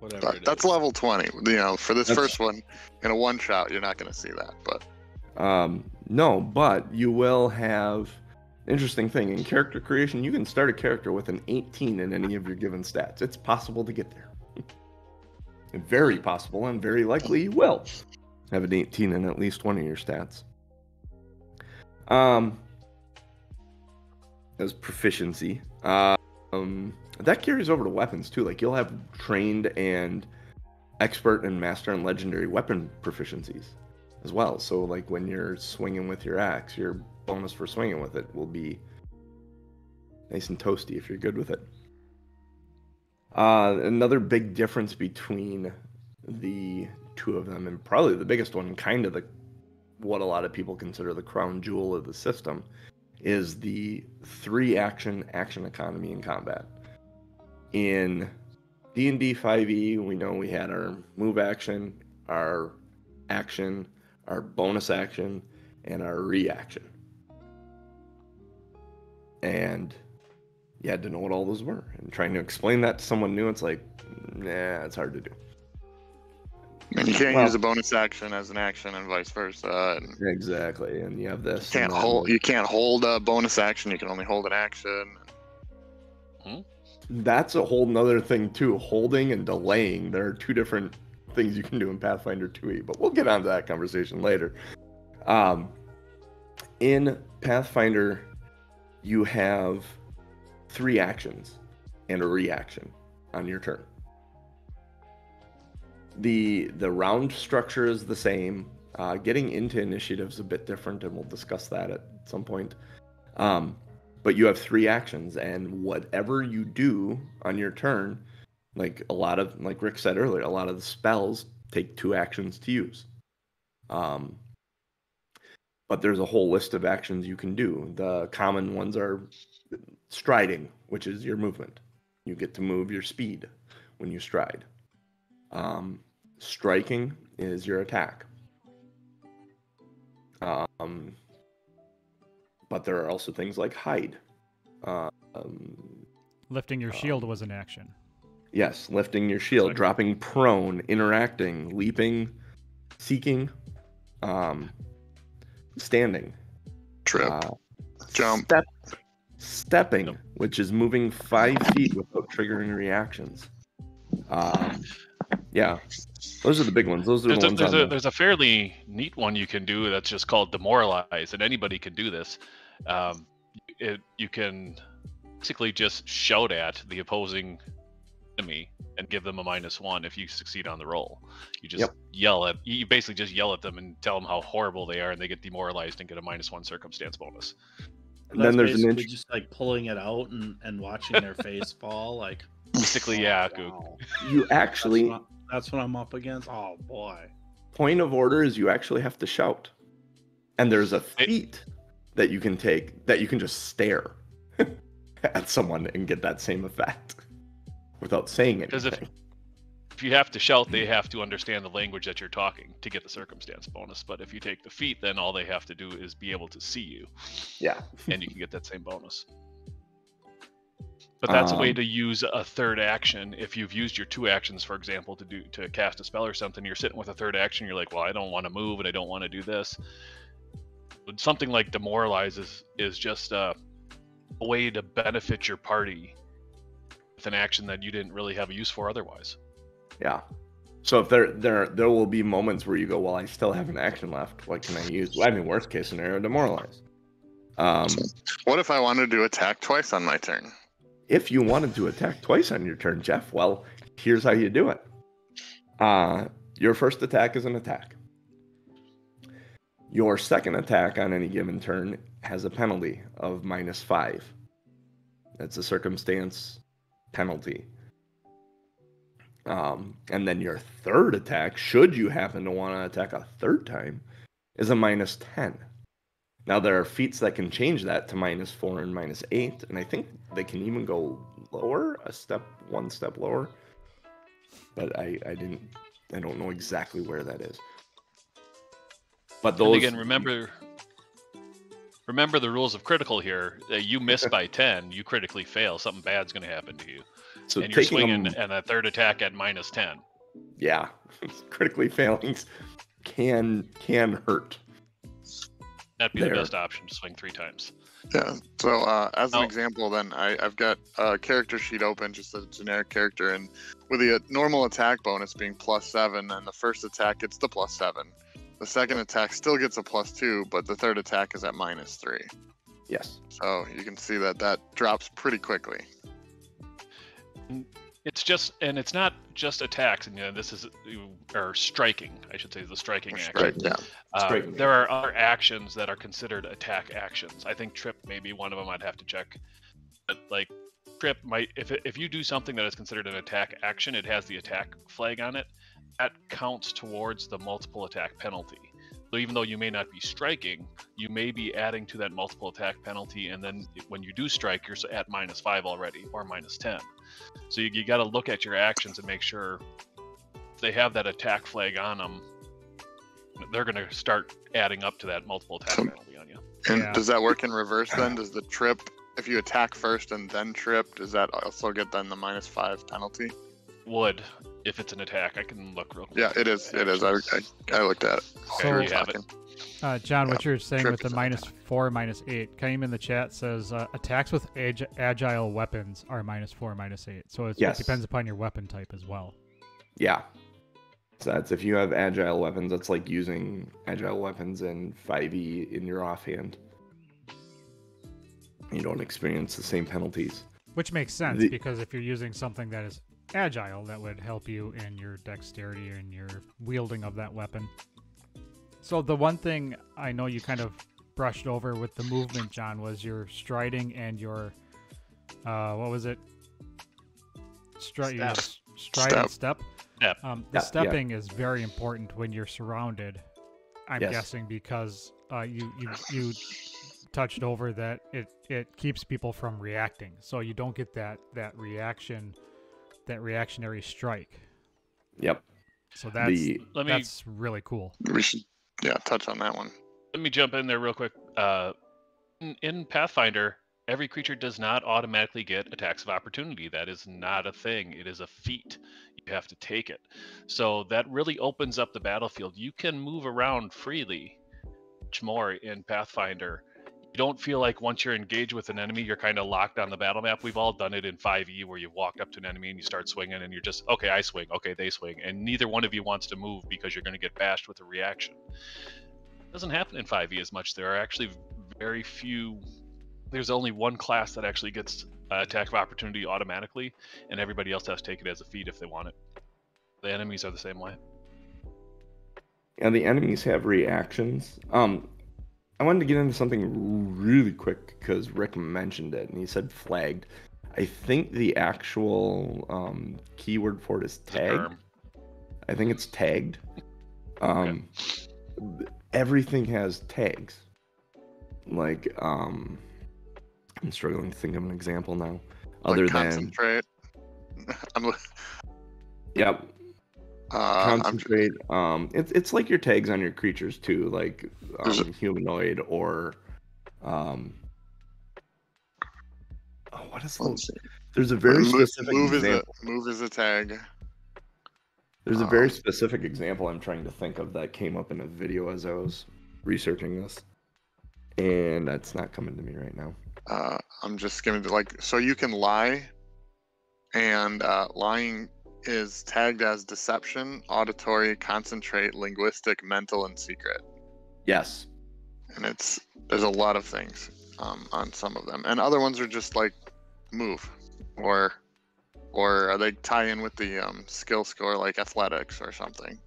Whatever. That- it that's is. level 20 you know for this That's- first one in a one shot you're not going to see that but Um, no, but you will have interesting thing in character creation. You can start a character with an 18 in any of your given stats. It's possible to get there. Very possible, and very likely you will have an 18 in at least one of your stats. Um, as proficiency, um, that carries over to weapons too. Like you'll have trained and expert and master and legendary weapon proficiencies as well. So like when you're swinging with your axe, your bonus for swinging with it will be nice and toasty if you're good with it. Uh, another big difference between the two of them, and probably the biggest one, kind of the what a lot of people consider the crown jewel of the system, is the three action action economy in combat. In D&D 5e, we know we had our move action, our action, our bonus action, and our reaction. And you had to know what all those were. And trying to explain that to someone new, it's like, nah, it's hard to do. And you can't Well- use a bonus action as an action, and vice versa. And Exactly. And you have this. can't hold. You can't hold a bonus action. You can only hold an action. That's a whole nother thing too. Holding and delaying. There are two different things you can do in Pathfinder 2e, but we'll get onto that conversation later. Um, in Pathfinder, you have three actions and a reaction on your turn. The the round structure is the same. Uh, getting into initiatives a bit different, and we'll discuss that at some point. Um, but you have three actions and whatever you do on your turn like a lot of like rick said earlier a lot of the spells take two actions to use um but there's a whole list of actions you can do the common ones are striding which is your movement. You get to move your speed when you stride. Um striking is your attack. Um but there are also things like hide. Uh, um, Lifting your Um, shield was an action. yes, lifting your shield, Like- dropping prone, interacting, leaping, seeking, um, standing, Trip, uh, jump. step, stepping, Yep. which is moving five feet without triggering reactions. Um, yeah, those are the big ones. Those are There's the a, ones. there's, on a, the- there's a fairly neat one you can do that's just called demoralize, and anybody can do this. Um, it, you can basically just shout at the opposing enemy and give them a minus one if you succeed on the roll. You just Yep. yell at you basically just yell at them and tell them how horrible they are, and they get demoralized and get a minus one circumstance bonus. And then there's an basically int- just like pulling it out and, and watching their face fall. Like Basically, oh, yeah, wow. you That's actually what, that's what I'm up against. Oh boy. point of order is you actually have to shout. And there's a feat that you can take that you can just stare at someone and get that same effect without saying Because if- anything. If you have to shout, they have to understand the language that you're talking to get the circumstance bonus. But if you take the feat, then all they have to do is be able to see you. Yeah. and you can get that same bonus. But that's a way Um, to use a third action. If you've used your two actions, for example, to do to cast a spell or something, you're sitting with a third action. You're like, well, I don't want to move and I don't want to do this. But something like demoralize is, is just a, a way to benefit your party with an action that you didn't really have a use for otherwise. Yeah. So if there there there will be moments where you go, well, I still have an action left. What can I use? I mean, worst case scenario, demoralize. Um, What if I wanted to attack twice on my turn? if you wanted to attack twice on your turn, Jeff, well, here's how you do it. Uh, your first attack is an attack. Your second attack on any given turn has a penalty of minus five. That's a circumstance penalty. Um, and then your third attack, should you happen to want to attack a third time, is a minus 10. Now there are feats that can change that to minus four and minus eight, and I think they can even go lower, a step, one step lower. But I, I didn't, I don't know exactly where that is. But And those again, remember remember the rules of critical here. Uh, you miss by 10, you critically fail. Something bad's going to happen to you. So and you're swinging them, and a third attack at minus 10. yeah, critically failing can can hurt. That'd be There. the best option to swing three times. Yeah. So uh, as an Oh. example, then I, I've got a character sheet open, just a generic character, and with the uh, normal attack bonus being plus seven, and the first attack gets the plus seven. The second attack still gets a plus two, but the third attack is at minus three. Yes. So you can see that that drops pretty quickly. And It's just, and it's not just attacks, and you know, this is or striking, I should say, the striking action. Yeah. Uh, there are other actions that are considered attack actions. I think trip may be one of them. I'd have to check. But like trip might, if if you do something that is considered an attack action, it has the attack flag on it. That counts towards the multiple attack penalty. So even though you may not be striking, you may be adding to that multiple attack penalty, and then when you do strike, you're at minus five already or minus ten. So you, you got to look at your actions and make sure if they have that attack flag on them, they're going to start adding up to that multiple attack penalty on you. And Yeah. does that work in reverse then? Does the trip, if you attack first and then trip, does that also get then the minus five penalty? Would if it's an attack, I can look real quick. Yeah, it is. It is. I, I, I looked at it. So- you have it. Uh, John, what you're saying with the minus four, minus eight. Kaim in the chat says uh, attacks with ag- agile weapons are minus four, minus eight. So it's, Yes. it depends upon your weapon type as well. Yeah. So that's if you have agile weapons, that's like using agile weapons in 5e in your offhand. You don't experience the same penalties. Which makes sense The- because if you're using something that is agile, that would help you in your dexterity and your wielding of that weapon. So the one thing I know you kind of brushed over with the movement, John, was your striding and your uh, what was it? Stri- Step. s- stride and step. Step. Um, the Yeah, yeah. stepping is very important when you're surrounded. I'm Yes. guessing because uh, you you you touched over that it it keeps people from reacting, so you don't get that that reaction, that reactionary strike. Yep. So that's the Let me that's really cool. We should, yeah, touch on that one. let me jump in there real quick. Uh, in, in Pathfinder, every creature does not automatically get attacks of opportunity. That is not a thing. It is a feat. You have to take it. So that really opens up the battlefield. You can move around freely, much more in Pathfinder. Don't feel like once you're engaged with an enemy, you're kind of locked on the battle map. We've all done it in 5e where you walk up to an enemy and you start swinging, and you're just okay. I swing. Okay, they swing, and neither one of you wants to move because you're going to get bashed with a reaction It doesn't happen in 5e as much. There are actually very few. There's only one class that actually gets uh, attack of opportunity automatically, and everybody else has to take it as a feat if they want it. The enemies are the same way. and the enemies have reactions. Um, I wanted to get into something really quick because Rick mentioned it and he said flagged. I think the actual um, keyword for it is tagged. I think it's tagged. Um, everything has tags. Like, um, I'm struggling to think of an example now. Other like than, concentrate. I'm, yep, uh, concentrate. Um, it's it's like your tags on your creatures too, like um, humanoid or, um, oh, what is the. There's a very move, specific move is a example. move is a tag. There's a very Um, specific example I'm trying to think of that came up in a video as I was researching this, and that's not coming to me right now. Uh, I'm just skimming the like so you can lie, and uh, lying is tagged as deception, auditory, concentrate, linguistic, mental, and secret. Yes. And it's there's a lot of things um, on some of them, and other ones are just like move, or or they tie in with the um, skill score like athletics or something.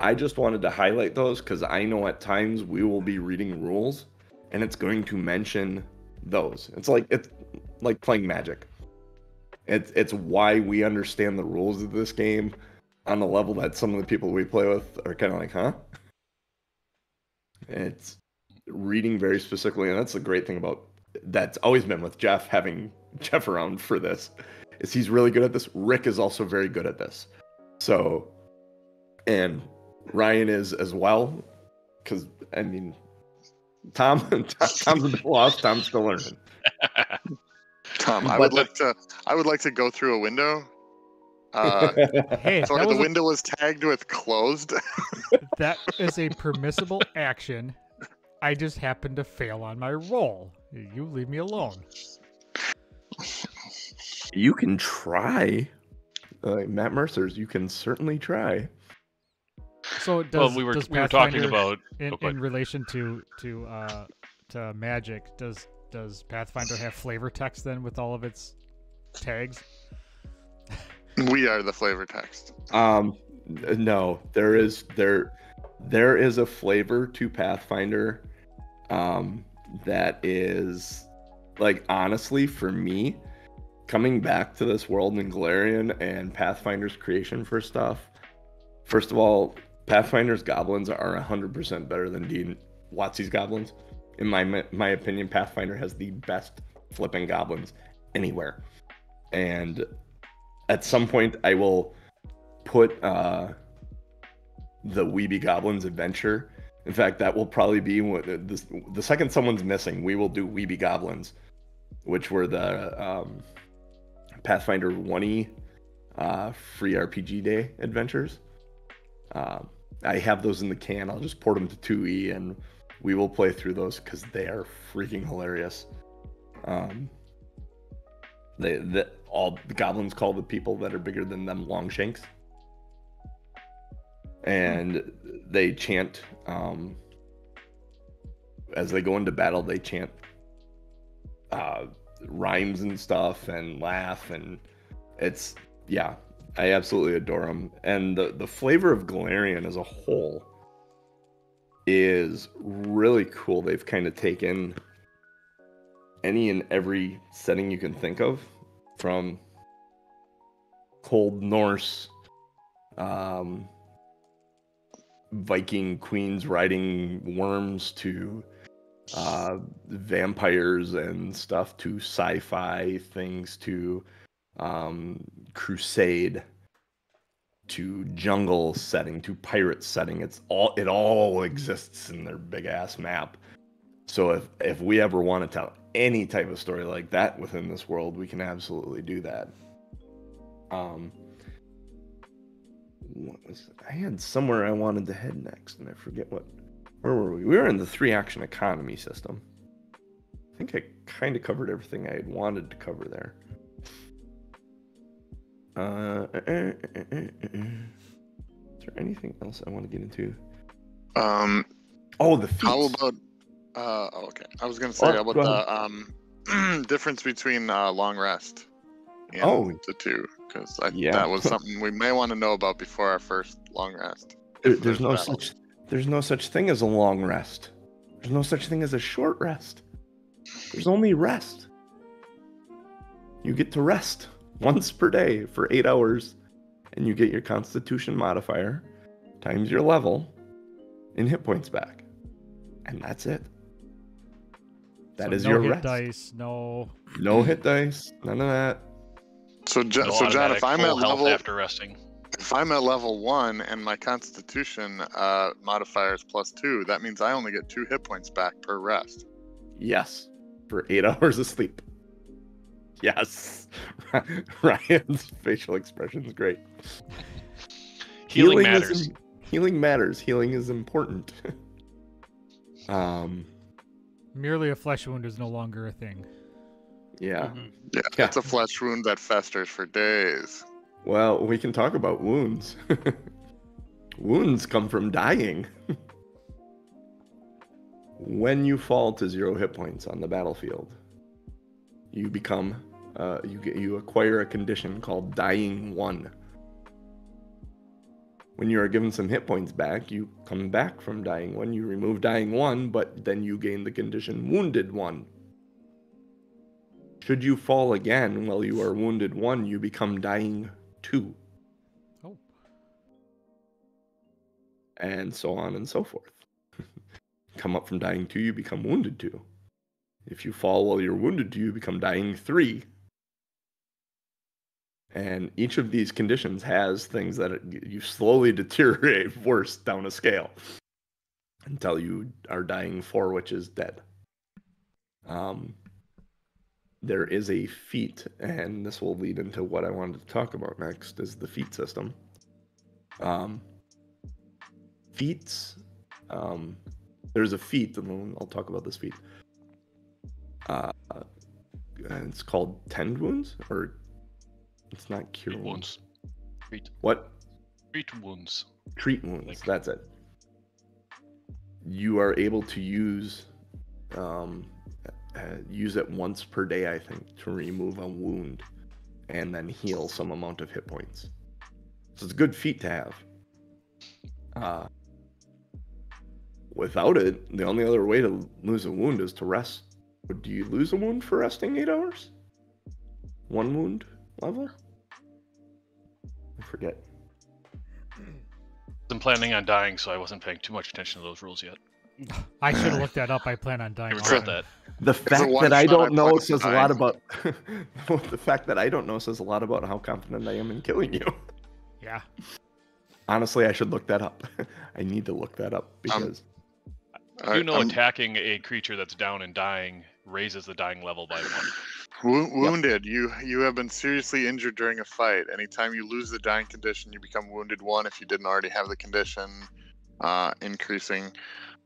I just wanted to highlight those because I know at times we will be reading rules and it's going to mention those. It's like it's like playing magic. It's it's why we understand the rules of this game on the level that some of the people we play with are kind of like, huh? It's reading very specifically, and that's the great thing about that's always been with Jeff having Jeff around for this is he's really good at this. Rick is also very good at this. So and Ryan is as well, because I mean, Tom, Tom's a bit lost. Tom's still learning. Tom, I would the- like to I would like to go through a window. Uh, Hey, sorry, the was a- window was tagged with closed. that is a permissible action. I just happened to fail on my roll. You leave me alone. you can try, uh, Matt Mercer's. You can certainly try. So does well, we were does we were talking about in, Oh, in relation to to uh to magic does does pathfinder have flavor text then with all of its tags We are the flavor text. Um, no, there is there there is a flavor to Pathfinder, um, that is like honestly for me, coming back to this world in Golarion and Pathfinder's creation for stuff. First of all, Pathfinder's goblins are hundred percent better than Dean Watsy's goblins. In my my opinion, Pathfinder has the best flipping goblins anywhere, and at some point I will put uh, the We Be Goblins adventure. In fact, that will probably be the, the second someone's missing. We will do We Be Goblins, which were the um, Pathfinder 1e uh, free RPG day adventures. Uh, I have those in the can. I'll just port them to 2e and we will play through those because they are freaking hilarious. Um, they, the, all the goblins call the people that are bigger than them longshanks and they chant um, as they go into battle they chant uh, rhymes and stuff and laugh and it's yeah i absolutely adore them and the, the flavor of Golarion as a whole is really cool. They've kind of taken any and every setting you can think of from cold norse um, Viking queens riding worms to uh, vampires and stuff to sci-fi things to um, crusade to jungle setting to pirate setting. It's all it all exists in their big ass map. So if if we ever want to tell any type of story like that within this world, we can absolutely do that. Um, what was I had somewhere I wanted to head next, and I forget what. Where were we? We were in the three action economy system. I think I kind of covered everything I had wanted to cover there. Uh, uh, uh, uh, uh, uh. is there anything else I want to get into? Um, Oh, the how about? Uh, oh, okay. I was gonna Oh, say how about go the um difference between uh, long rest. And Oh. the two, because Yeah. that was something we may want to know about before our first long rest. There- there's no battle. such there's no such thing as a long rest. There's no such thing as a short rest. There's only rest. You get to rest once per day for eight hours, and you get your Constitution modifier times your level in hit points back, and that's it. That So is no your hit rest. dice, no. No hit dice. None of that. So, Jo- No so John, if I'm at level, after resting, if I'm at level one and my Constitution uh, modifier is plus two, that means I only get two hit points back per rest. Yes, for eight hours of sleep. Yes. Ryan's facial expression is great. healing, is matters. im- healing matters. Healing is important. um, Merely a flesh wound is no longer a thing. yeah. Mhm. Yeah, Yeah. it's a flesh wound that festers for days. Well, we can talk about wounds. wounds come from dying. when you fall to zero hit points on the battlefield, you become uh, you get you acquire a condition called dying one. When you are given some hit points back, you come back from dying one. You remove dying one, but then you gain the condition wounded one. Should you fall again while you are wounded one, you become dying two, Oh, and so on and so forth. come up from dying two, you become wounded two. If you fall while you're wounded two, you become dying three. And each of these conditions has things that it- you slowly deteriorate worse down a scale until you are dying four, which is dead. Um, there is a feat, and this will lead into what I wanted to talk about next is the feat system. Um, feats, um, there's a feat, and I'll talk about this feat. Uh, it's called tend wounds, or it's not cure Treat wounds. wounds. Treat, What? treat wounds. treat wounds Like- that's it you are able to use um uh, use it once per day i think to remove a wound and then heal some amount of hit points. So it's a good feat to have. Uh, without it, the only other way to lose a wound is to rest. But do you lose a wound for resting eight hours? One wound level? I forget. I'm planning on dying, so I wasn't paying too much attention to those rules yet. I should have looked that up. I plan on dying. I regret often. that. The a fact that I don't know plan to says a lot about the fact that I don't know says a lot about how confident I am in killing you. Yeah. Honestly, I should look that up. I need to look that up Um, because I do know I'm attacking a creature that's down and dying raises the dying level by one. Wo- wounded. You you have been seriously injured during a fight. Anytime you lose the dying condition, you become wounded one. If you didn't already have the condition, uh, increasing.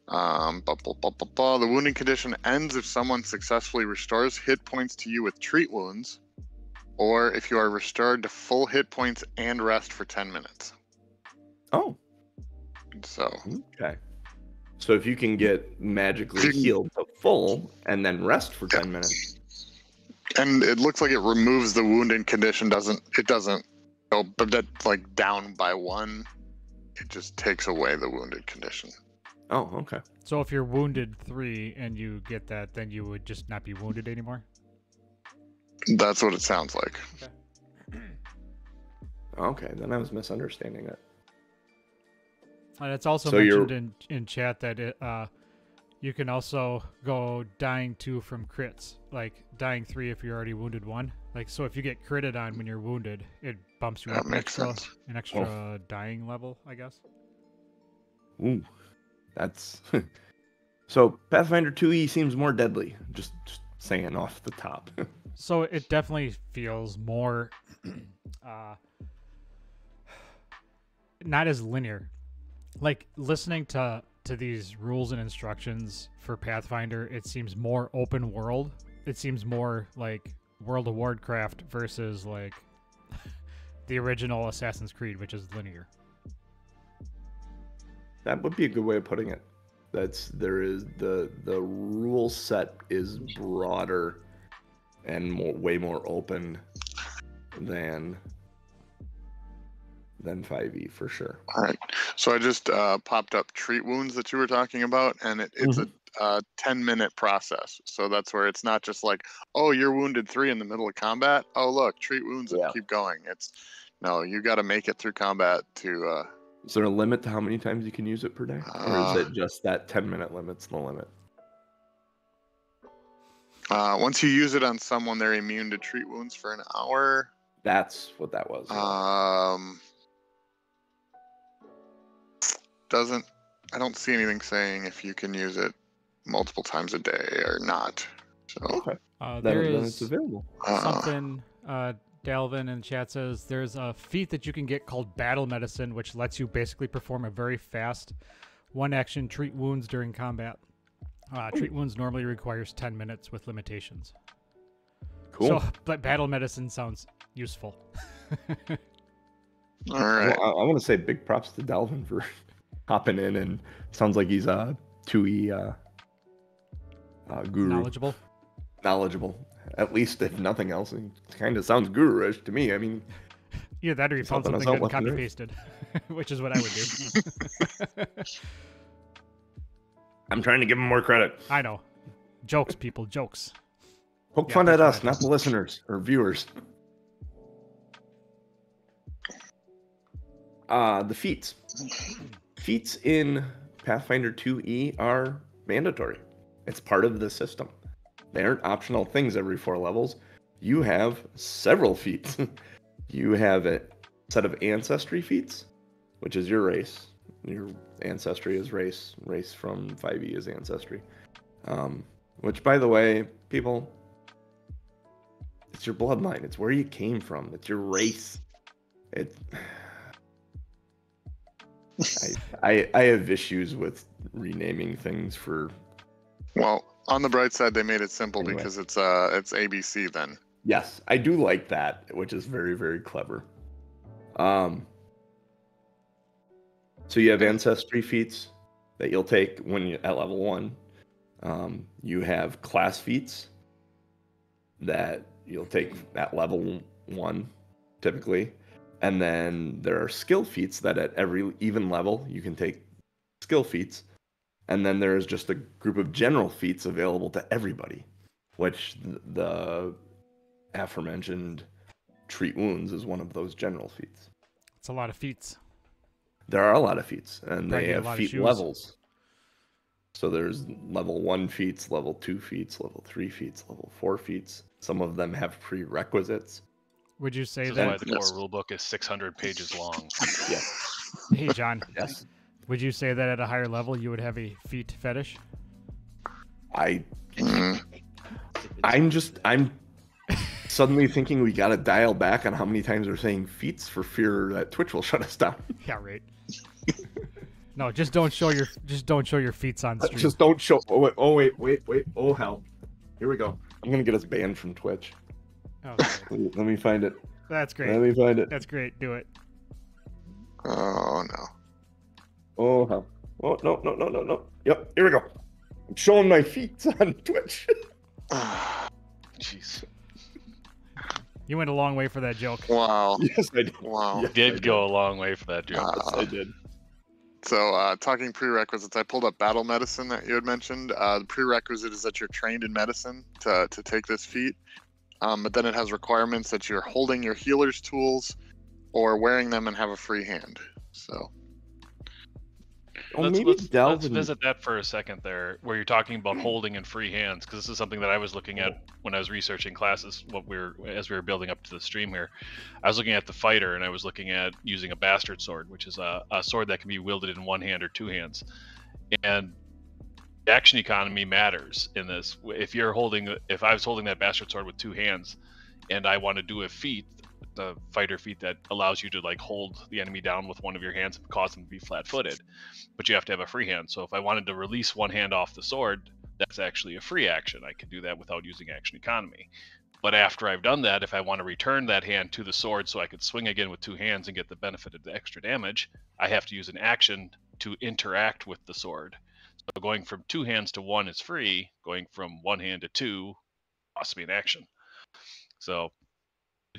Um, blah, blah, blah, blah, blah. The wounding condition ends if someone successfully restores hit points to you with treat wounds, or if you are restored to full hit points and rest for 10 minutes. oh, So, okay. So if you can get magically healed to full and then rest for ten minutes, and it looks like it removes the wounded condition. Doesn't it? Doesn't Oh, but that's like down by one. It just takes away the wounded condition. oh, okay. So if you're wounded three and you get that, then you would just not be wounded anymore. That's what it sounds like. Okay, then I was misunderstanding it. And it's also So you're- mentioned in in chat that it uh you can also go dying two from crits, like dying three if you're already wounded one. Like so, if you get critted on when you're wounded, it bumps you That up an makes extra sense. an extra dying level, I guess. Ooh, that's so. Pathfinder 2e seems more deadly. Just, just saying off the top. So it definitely feels more uh not as linear. Like listening to to these rules and instructions for Pathfinder, it seems more open world. It seems more like World of Warcraft versus like the original Assassin's Creed, which is linear. that would be a good way of putting it. That's there is the the rule set is broader and more way more open than than 5e for sure. All right. So I just uh, popped up treat wounds that you were talking about, and it, it's a, a 10 minute process. So that's where it's not just like, oh, you're wounded three in the middle of combat. Oh, look, treat wounds and Yeah. keep going. It's no, you got to make it through combat to. Uh, Is there a limit to how many times you can use it per day, or Uh, is it just that 10 minute limit's the limit? uh, once you use it on someone, they're immune to treat wounds for an hour. That's what that was. Um, doesn't I don't see anything saying if you can use it multiple times a day or not. So okay, Uh, then, there then is it's available. uh, something uh Dalvin in chat says there's a feat that you can get called Battle Medicine, which lets you basically perform a very fast one action treat wounds during combat. Uh, treat wounds normally requires 10 minutes with limitations. Cool. So, but Battle Medicine sounds useful. all right. Well, I, I want to say big props to Dalvin for hopping in and sounds like he's a 2e uh, uh, guru. Knowledgeable. Knowledgeable. At least, if nothing else, he kind of sounds guru-ish to me. I mean, Either that or you He's found helping something out good and copy pasted, which is what I would do. I'm trying to give him more credit. I know. Jokes, people, jokes. Poke Yeah, fun at us, not the listeners or viewers. Uh, the feats. Feats in Pathfinder 2e are mandatory. It's part of the system. They aren't optional things every four levels. You have several feats. you have a set of ancestry feats, which is your race. Your ancestry is race. Race from 5e is ancestry. Um, which, by the way, people, it's your bloodline. It's where you came from. It's your race. It. I, I I have issues with renaming things for Well, on the bright side, they made it simple Anyway. because it's uh it's ABC then. yes I do like that which is very very clever. Um. So you have ancestry feats that you'll take when you at level one. Um, you have class feats that you'll take at level one, typically, and then there are skill feats that at every even level you can take skill feats, and then there is just a group of general feats available to everybody, which the aforementioned treat wounds is one of those general feats. It's a lot of feats. There are a lot of feats, and Probably they have feat levels. So there's level one feats, level two feats, level three feats, level four feats. Some of them have prerequisites. Would you say This is that? why the Yes. core rulebook is 600 pages long. Yes. Hey, John. Yes. Would you say that at a higher level you would have a feet fetish? I. I'm just I'm suddenly thinking we gotta dial back on how many times we're saying feats for fear that Twitch will shut us down. Yeah, right. no, just don't show your just don't show your feats on uh, stream. Just don't show. Oh wait, oh wait, wait, wait. Oh hell. Here we go. I'm gonna get us banned from Twitch. Okay. Let me- find it. That's great. Let me find it. That's great. Do it. Oh no. Oh hell. Oh no no no no no. Yep. Here we go. I'm showing my feet on Twitch. Jeez. You went a long way for that joke. wow. yes, I did. Wow. Yes, I Did go a long way for that joke. Uh, Yes, I did. So, uh, talking prerequisites, I pulled up battle medicine that you had mentioned. Uh, the prerequisite is that you're trained in medicine to, to take this feat. Um, but then it has requirements that you're holding your healer's tools or wearing them and have a free hand. So, Oh, let's, maybe let's, let's in- visit that for a second there, where you're talking about holding and free hands, because this is something that I was looking at when I was researching classes. What we were as we were building up to the stream here, I was looking at the fighter, and I was looking at using a bastard sword, which is a, a sword that can be wielded in one hand or two hands, and the action economy matters in this. If you're holding, if I was holding that bastard sword with two hands, and I want to do a feat, the fighter feat that allows you to like hold the enemy down with one of your hands and cause them to be flat-footed but you have to have a free hand. So if I wanted to release one hand off the sword, that's actually a free action. I could do that without using action economy. But after I've done that, if I want to return that hand to the sword so I could swing again with two hands and get the benefit of the extra damage, I have to use an action to interact with the sword. So going from two hands to one is free. Going from one hand to two costs me an action. So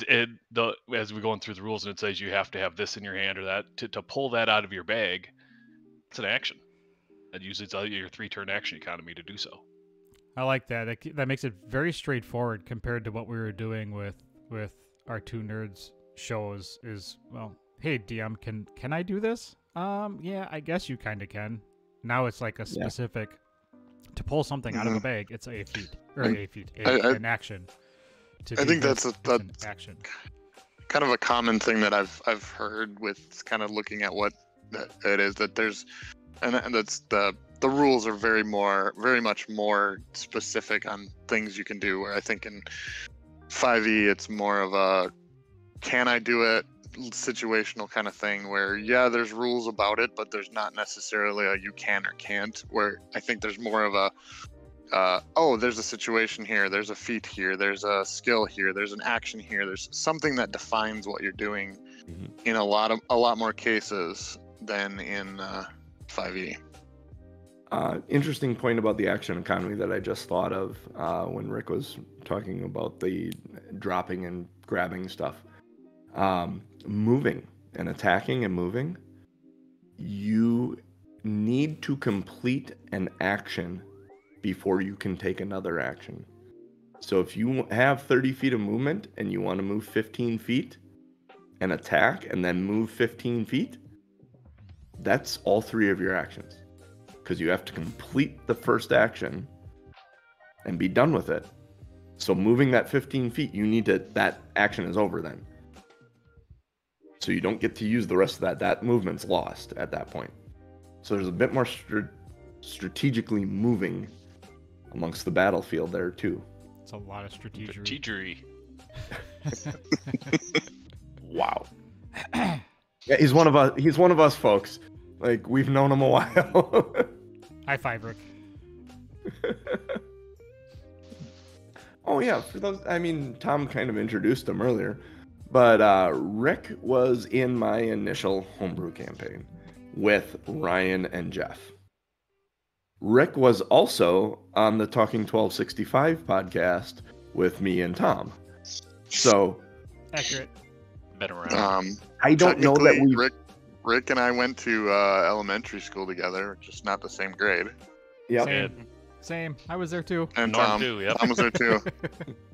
it, the as we're going through the rules and it says you have to have this in your hand or that to, to pull that out of your bag it's an action. That uses uh, your three turn action economy to do so. I like that. That, that makes it very straightforward compared to what we were doing with with our two nerds shows. Is well, hey DM, can can I do this? Um, yeah, I guess you kind of can. Now it's like a Yeah. specific to pull something out of a Mhm. bag. It's a feat or And a feat, a, I- I- an action. To I think that's a- that's- action. kind of a common thing that I've I've heard with kind of looking at what that it is that there's and and that's the the rules are very more very much more specific on things you can do where I think in 5e it's more of a can I do it situational kind of thing where yeah there's rules about it but there's not necessarily a you can or can't where I think there's more of a uh, oh, there's a situation here, there's a feat here, there's a skill here, there's an action here, there's something that defines what you're doing Mhm. in a lot of a lot more cases than in uh, 5e. Uh, interesting point about the action economy that I just thought of uh, when Rick was talking about the dropping and grabbing stuff. Um, moving and attacking and moving, you need to complete an action before you can take another action. So if you have 30 feet of movement and you want to move 15 feet and attack and then move 15 feet, that's all three of your actions because you have to complete the first action and be done with it. So moving that 15 feet, you need to that action is over then. So you don't get to use the rest of that. That movement's lost at that point. So there's a bit more str- strategically moving amongst the battlefield there too. It's a lot of strategy. Strategery. Wow. yeah, he's one of us. He's one of us, folks. Like we've known him a while. High five, Rick. Oh yeah, for those I mean Tom kind of introduced him earlier. But uh, Rick was in my initial homebrew campaign with Ryan and Jeff. Rick was also on the Talking 1265 podcast with me and Tom. So Accurate. Been around. Um, I don't know that we. Rick, Rick and I went to uh, elementary school together, just not the same grade. Yep. Same. Same. I was there too. And Norm Tom, too. Yep. Tom was there too.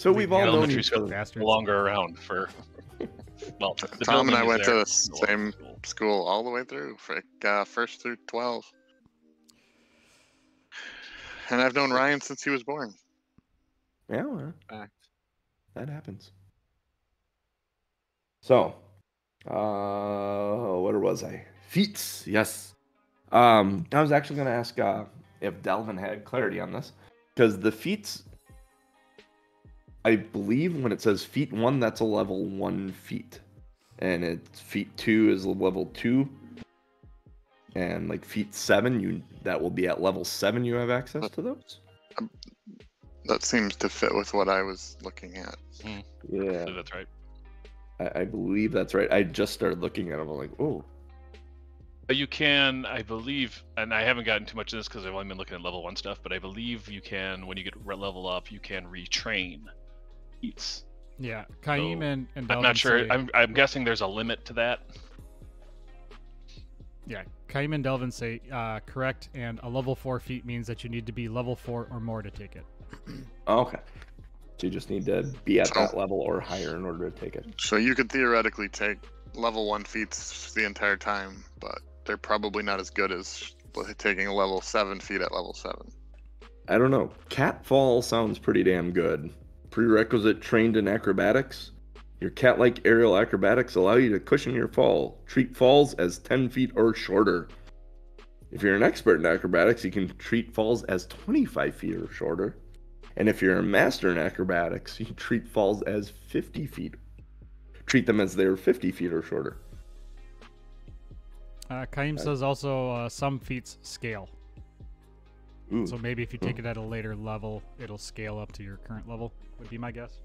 So we've all known Elementary each school other. Bastards. Longer around for. Well, Tom and I went is to the same school all the way through, for, uh, first through twelve. And I've known Ryan since he was born. Yeah, well, Fact. that happens. So, uh, where was I? Feats, yes. Um, I was actually going to ask uh, if Delvin had clarity on this because the feats, I believe when it says feat one, that's a level one feat, and it's feat two is a level two, and like feat seven, you that will be at level seven. You have access to those. That seems to fit with what I was looking at. Mm. Yeah. So that's right. I, I believe that's right. I just started looking at them. I'm like, oh, But you can, I believe, and I haven't gotten too much of this because I've only been looking at level one stuff. But I believe you can, when you get level up, you can retrain feats. Yeah. Kaim So, and, and I'm not sure. say- I'm, I'm guessing there's a limit to that. Yeah, Kaim and Delvin say uh, correct, and a level four feat means that you need to be level four or more to take it. okay. So you just need to be at that level or higher in order to take it. So you could theoretically take level one feats the entire time, but they're probably not as good as taking a level seven feat at level seven. I don't know. Catfall sounds pretty damn good. Prerequisite trained in acrobatics. Your cat like aerial acrobatics allow you to cushion your fall. Treat falls as 10 feet or shorter. If you're an expert in acrobatics, you can treat falls as 25 feet or shorter. And if you're a master in acrobatics, you can treat falls as 50 feet. Treat them as they're 50 feet or shorter. Uh, Kaim Uh, says also uh, some feats scale. Ooh. So maybe if you take it at a later level, it'll scale up to your current level. Would be my guess.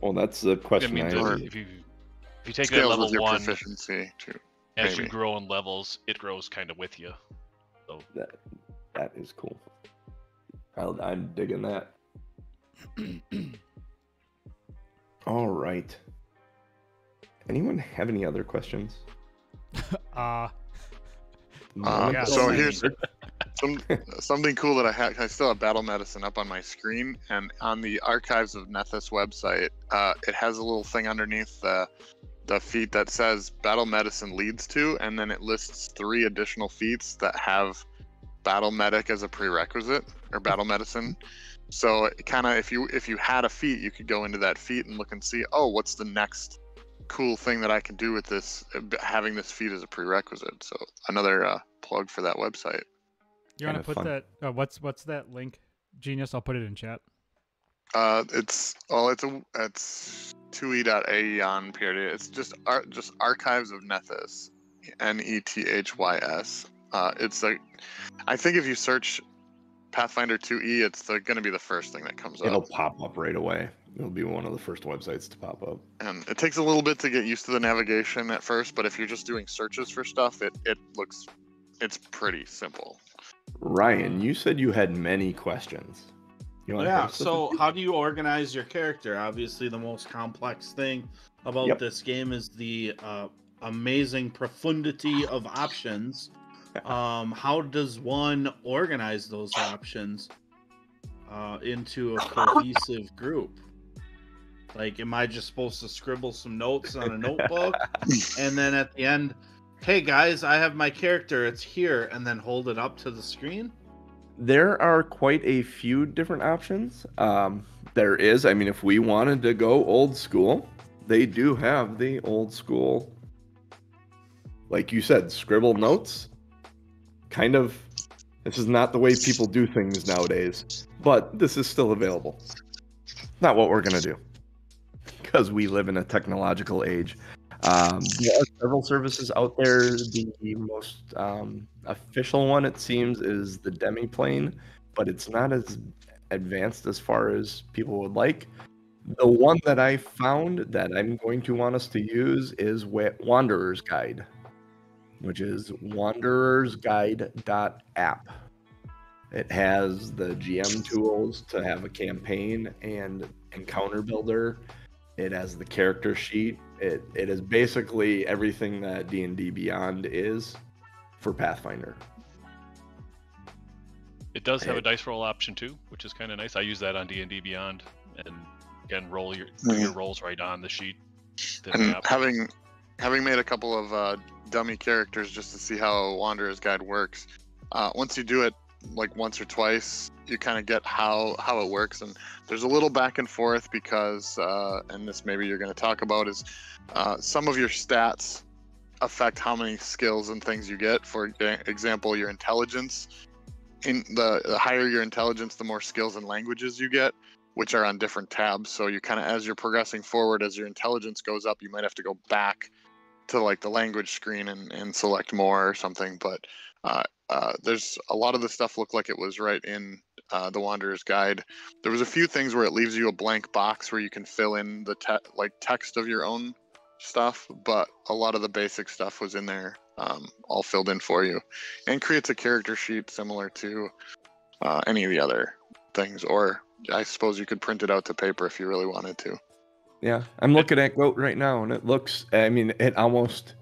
Well, that's the I question I mean, have. if you if you take that Scales level with your one, proficiency too. as you grow in levels, it grows kind of with you. So That that is cool. I'll, I'm digging that. All right. Anyone have any other questions? Uh, Yeah, so so here's some, something cool that I have. I still have Battle Medicine up on my screen, and on the Archives of Nethys website, uh, it has a little thing underneath the the feat that says Battle Medicine leads to, and then it lists three additional feats that have Battle Medic as a prerequisite or Battle Medicine. So kind of if you if you had a feat, you could go into that feat and look and see, oh, what's the next cool thing that I can do with this having this feat as a prerequisite. So another uh, plug for that website. You want Kinda to put fun. that? Uh, what's what's that link? Genius. I'll put it in chat. Uh, it's oh, it's a it's 2e.aeon E period. It's just ar- just archives of Nethys, N E T H Y S. Uh, it's a, I think if you search Pathfinder 2e, it's going to be the first thing that comes up. It'll pop up right away. It'll be one of the first websites to pop up. and it takes a little bit to get used to the navigation at first. But if you're just doing searches for stuff, it it looks, it's pretty simple. Ryan, you said you had many questions. Yeah. So, how do you organize your character? Obviously, the most complex thing about Yep. this game is the uh, amazing profundity of options. Um, how does one organize those options uh, into a cohesive group? Like, am I just supposed to scribble some notes on a notebook and then at the end, hey guys, I have my character, it's here, and then hold it up to the screen? There are quite a few different options. Um, there is, I mean, if we wanted to go old school, they do have the old school, like you said, scribble notes. Kind of, this is not the way people do things nowadays, but this is still available. Not what we're going to do because we live in a technological age. Um, there are several services out there. The most um, official one, it seems, is the Demiplane, but it's not as advanced as far as people would like. The one that I found that I'm going to want us to use is Wanderer's Guide, which is wanderersguide.app. It has the GM tools to have a campaign and encounter builder. It has the character sheet. It it is basically everything that D and D Beyond is for Pathfinder. It does have a dice roll option too, which is kind of nice. I use that on D and D Beyond, and again, roll your do your rolls right on the sheet. And having having made a couple of uh, dummy characters just to see how Wanderer's Guide works. Uh, once you do it like once or twice, you kind of get how how it works, and there's a little back and forth because, uh, and this maybe you're going to talk about is uh, some of your stats affect how many skills and things you get. For example, your intelligence. In the, the higher your intelligence, the more skills and languages you get which are on different tabs. So you kind of, as you're progressing forward, as your intelligence goes up, you might have to go back to like the language screen and, and select more or something. But uh, uh, there's a lot of the stuff looked like it was right in uh, the Wanderer's Guide. There was a few things where it leaves you a blank box where you can fill in the te- like text of your own stuff, but a lot of the basic stuff was in there, um, all filled in for you, and creates a character sheet similar to uh, any of the other things, or I suppose you could print it out to paper if you really wanted to. Yeah, I'm looking at Goat right now, and it looks. I mean, it almost.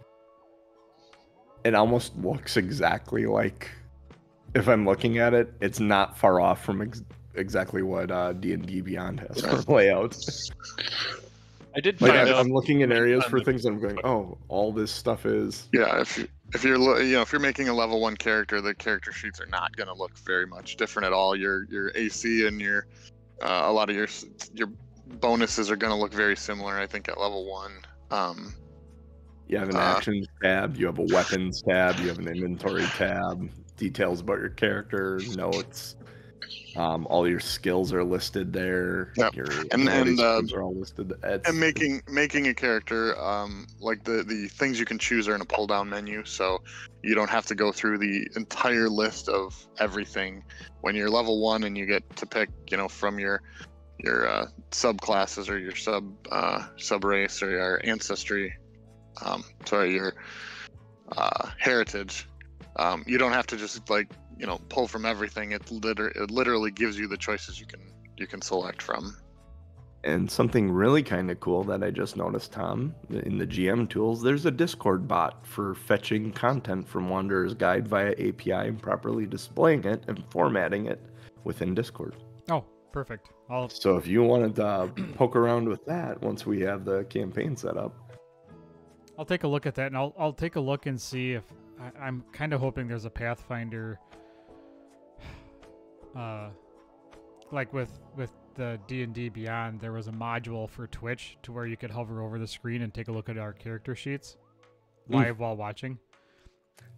It almost looks exactly like. If I'm looking at it, it's not far off from ex- exactly what uh, D and D Beyond has for layout. I did Like find I'm, out. I'm looking in areas for things, and I'm going, oh, all this stuff is. Yeah, if you if you're you know if you're making a level one character, the character sheets are not going to look very much different at all. Your your AC and your uh, a lot of your your bonuses are going to look very similar. I think at level one. Um, You have an Uh, actions tab, you have a weapons tab, you have an inventory tab, details about your character, notes. Um, all your skills are listed there. Yep. Your And- and, uh, are all listed. It's, and making making a character um, like the the things you can choose are in a pull down menu so you don't have to go through the entire list of everything when you're level one and you get to pick you know from your your uh, subclasses or your sub uh, sub race or your ancestry um, sorry your uh, heritage um, you don't have to just like you know pull from everything it, liter- it literally gives you the choices you can you can select from And something really kind of cool that I just noticed, Tom, in the GM tools, there's a Discord bot for fetching content from Wanderer's Guide via API and properly displaying it and formatting it within Discord. Oh, perfect. I'll So if you wanted to uh, poke around with that once we have the campaign set up, I'll take a look at that, and I'll I'll take a look and see if I, I'm kind of hoping there's a Pathfinder, uh, like with with the D and D Beyond, there was a module for Twitch to where you could hover over the screen and take a look at our character sheets Mm. live while watching.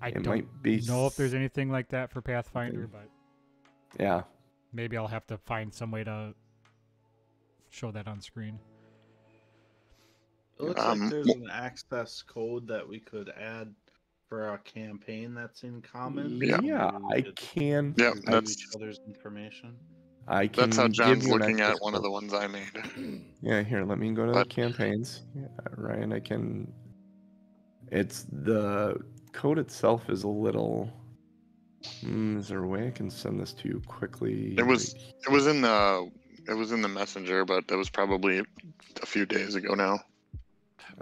I it don't might be. know if there's anything like that for Pathfinder, Okay. but Yeah, maybe I'll have to find some way to show that on screen. It looks Um, like there's an access code that we could add for a campaign that's in common. Yeah. yeah, I can. yeah that's each other's information. I can. That's how John's looking at one of the ones I made. Yeah, here, let me go to But- the campaigns. Yeah, Ryan, I can. It's the code itself is a little. Hmm, is there a way I can send this to you quickly? It was- It was in the it was in the messenger, but that was probably a few days ago now.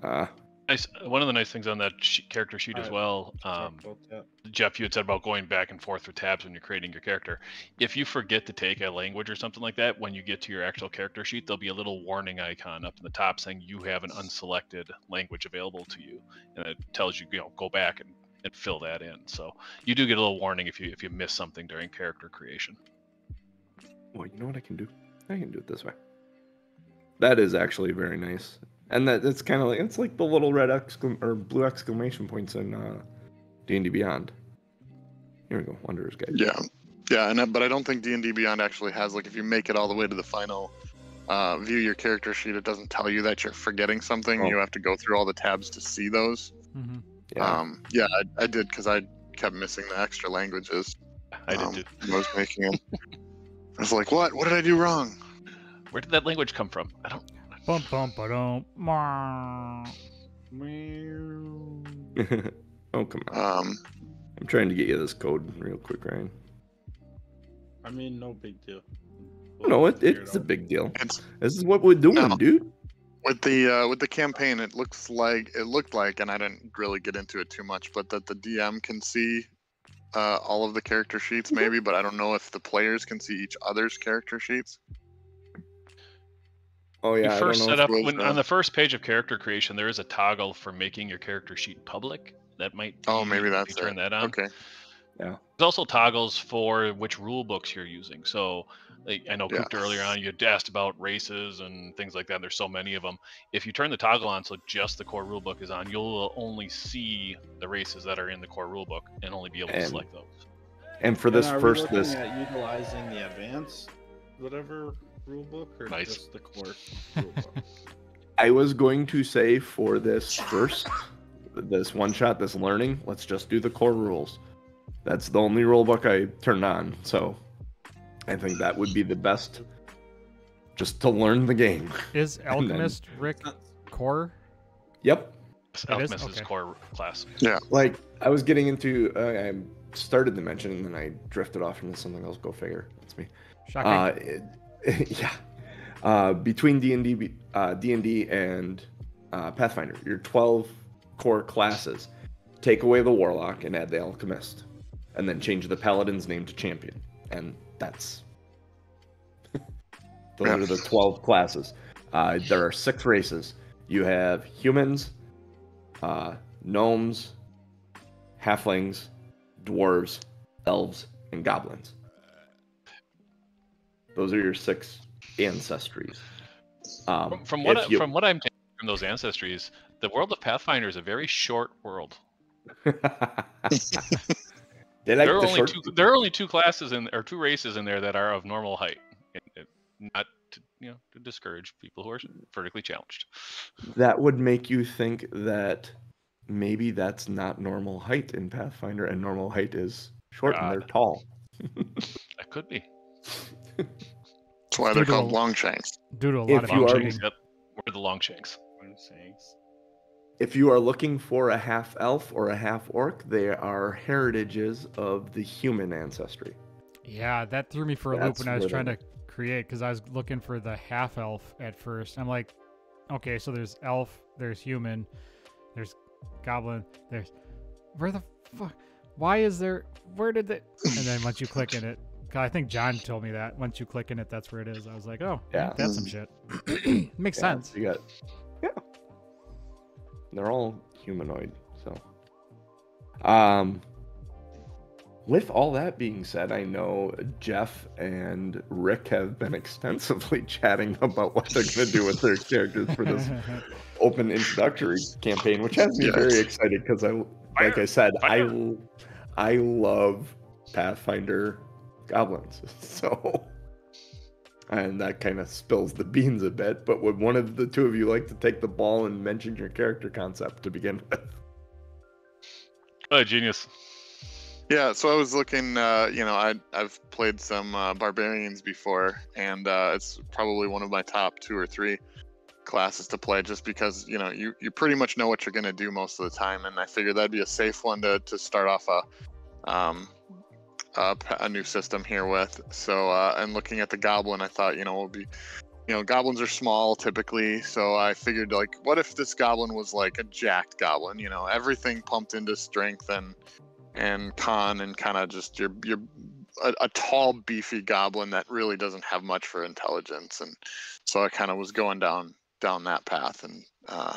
Uh, Nice. One of the nice things on that she- character sheet as Alright. well, um, about that. Jeff, you had said about going back and forth with tabs when you're creating your character. If you forget to take a language or something like that, when you get to your actual character sheet, there'll be a little warning icon up in the top saying you have an unselected language available to you, and it tells you, you know, go back and, and fill that in. So you do get a little warning if you if you miss something during character creation. well, you know what I can do? I can do it this way. That is actually very nice, and that it's kind of like it's like the little red exclam or blue exclamation points in uh, D and D Beyond. Here we go, Wanderer's Guide. Yeah, yeah, and but I don't think D and D Beyond actually has like if you make it all the way to the final uh, view your character sheet, it doesn't tell you that you're forgetting something. Oh. You have to go through all the tabs to see those. Mm-hmm. Yeah. Um, yeah, I, I did because I kept missing the extra languages. I did um, too. I was making them. I was like, what? What did I do wrong? Where did that language come from? I don't. Bum bum ba dum. oh come on! Um, I'm trying to get you this code real quick, Ryan. I mean, no big deal. no, it, figure it's a big deal. it's This is what we're doing, No. dude. With the uh, with the campaign, it looks like it looked like, and I didn't really get into it too much, but that the DM can see uh, all of the character sheets, maybe, but I don't know if the players can see each other's character sheets. Oh yeah, you first set up when, on the first page of character creation. There is a toggle for making your character sheet public. That might. Oh, maybe that's you turn that on. Okay. Yeah. There's also toggles for which rule books you're using. So, like, I know Yeah. Cooped earlier on, you asked about races and things like that. There's so many of them. If you turn the toggle on so just the core rule book is on, you'll only see the races that are in the core rule book and only be able to select those. And for And this are first looking this at utilizing the advanced whatever rule book or Nice. just the core rule book? I was going to say for this first, this one shot, this learning, let's just do the core rules. That's the only rule book I turned on, so I think that would be the best, just to learn the game. Is then- Alchemist Rick core? Yep. It is? Alchemist is Okay. core class. Yeah. Like I was getting into, uh, I started to mention, and then I drifted off into something else. Go figure. That's me. Shocking. Uh, it- yeah. Uh, between D and D, uh, D and D and uh, Pathfinder, your twelve core classes. Take away the Warlock and add the Alchemist, and then change the Paladin's name to Champion, and that's those are the twelve classes. Uh, there are six races. You have humans, uh, gnomes, halflings, dwarves, elves, and goblins. Those are your six ancestries. Um, From, from what you- from what I'm taking from those ancestries, the world of Pathfinder is a very short world. they like there are the only short. two. There are only two classes in or two races in there that are of normal height. Not to, you know to discourage people who are vertically challenged. That would make you think that maybe that's not normal height in Pathfinder, and normal height is short and they're tall. That could be. That's why they're called a- longshanks. Due to a if lot of you are- Longshanks. Yep. We're the Longshanks. If you are looking for a half elf or a half orc, they are heritages of the human ancestry. Yeah, that threw me for a loop when I was trying to create because I was looking for the half elf at first. I'm like, okay, so there's elf, there's human, there's goblin, there's where the fuck? Why is there? Where did they? And then once you click in it, 'cause I think John told me that once you click in it, that's where it is. I was like, oh, Yeah. that's some shit. Makes Yeah, sense. You got, yeah. They're all humanoid, so. Um. With all that being said, I know Jeff and Rick have been extensively chatting about what they're going to do with their characters for this open introductory campaign, which has me Yes. very excited because I, like I said, I, Fire. l- I love Pathfinder goblins. So, and that kind of spills the beans a bit. But would one of the two of you like to take the ball and mention your character concept to begin with? Oh, genius. Yeah, so I was looking. Uh, you know, I I've played some uh, barbarians before, and uh, it's probably one of my top two or three classes to play, just because you know you you pretty much know what you're gonna do most of the time, and I figured that'd be a safe one to to start off a um a, p- a new system here with. So uh, and looking at the goblin, I thought you know we'll be. You know, goblins are small typically, so I figured like, what if this goblin was like a jacked goblin? You know, everything pumped into strength and and con and kind of just your your a, a tall beefy goblin that really doesn't have much for intelligence and so i kind of was going down down that path and uh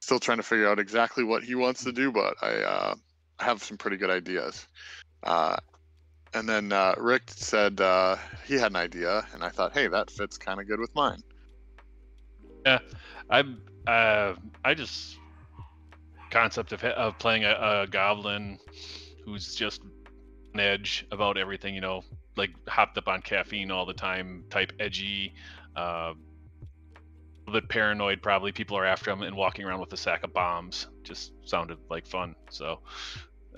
still trying to figure out exactly what he wants to do but i uh have some pretty good ideas uh and then uh rick said uh he had an idea and i thought hey that fits kind of good with mine Yeah, I'm uh, I just concept of of playing a, a goblin who's just an edge about everything, you know, like hopped up on caffeine all the time, type edgy, uh, a little bit paranoid. Probably people are after him and walking around with a sack of bombs. Just sounded like fun. So.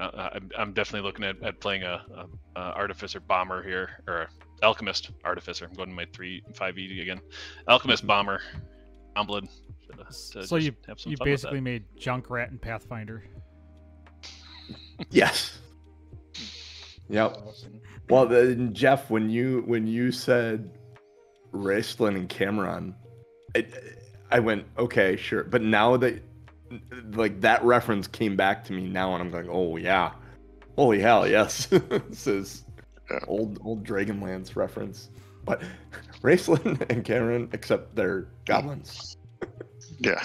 Uh, I'm, I'm definitely looking at, at playing a, a, a artificer bomber here or alchemist artificer. I'm going to my three five E again. Alchemist bomber, Omblid. So you have some you fun with that. basically made Junkrat and Pathfinder. Yes. Yep. Awesome. Well, then Jeff, when you when you said Raistlin and Caramon, I, I went, okay, sure. But now that like that reference came back to me now, and I'm like, oh yeah, holy hell, yes, this is Yeah. old old Dragonlance reference. But Raistlin and Caramon, except they're goblins. Yeah.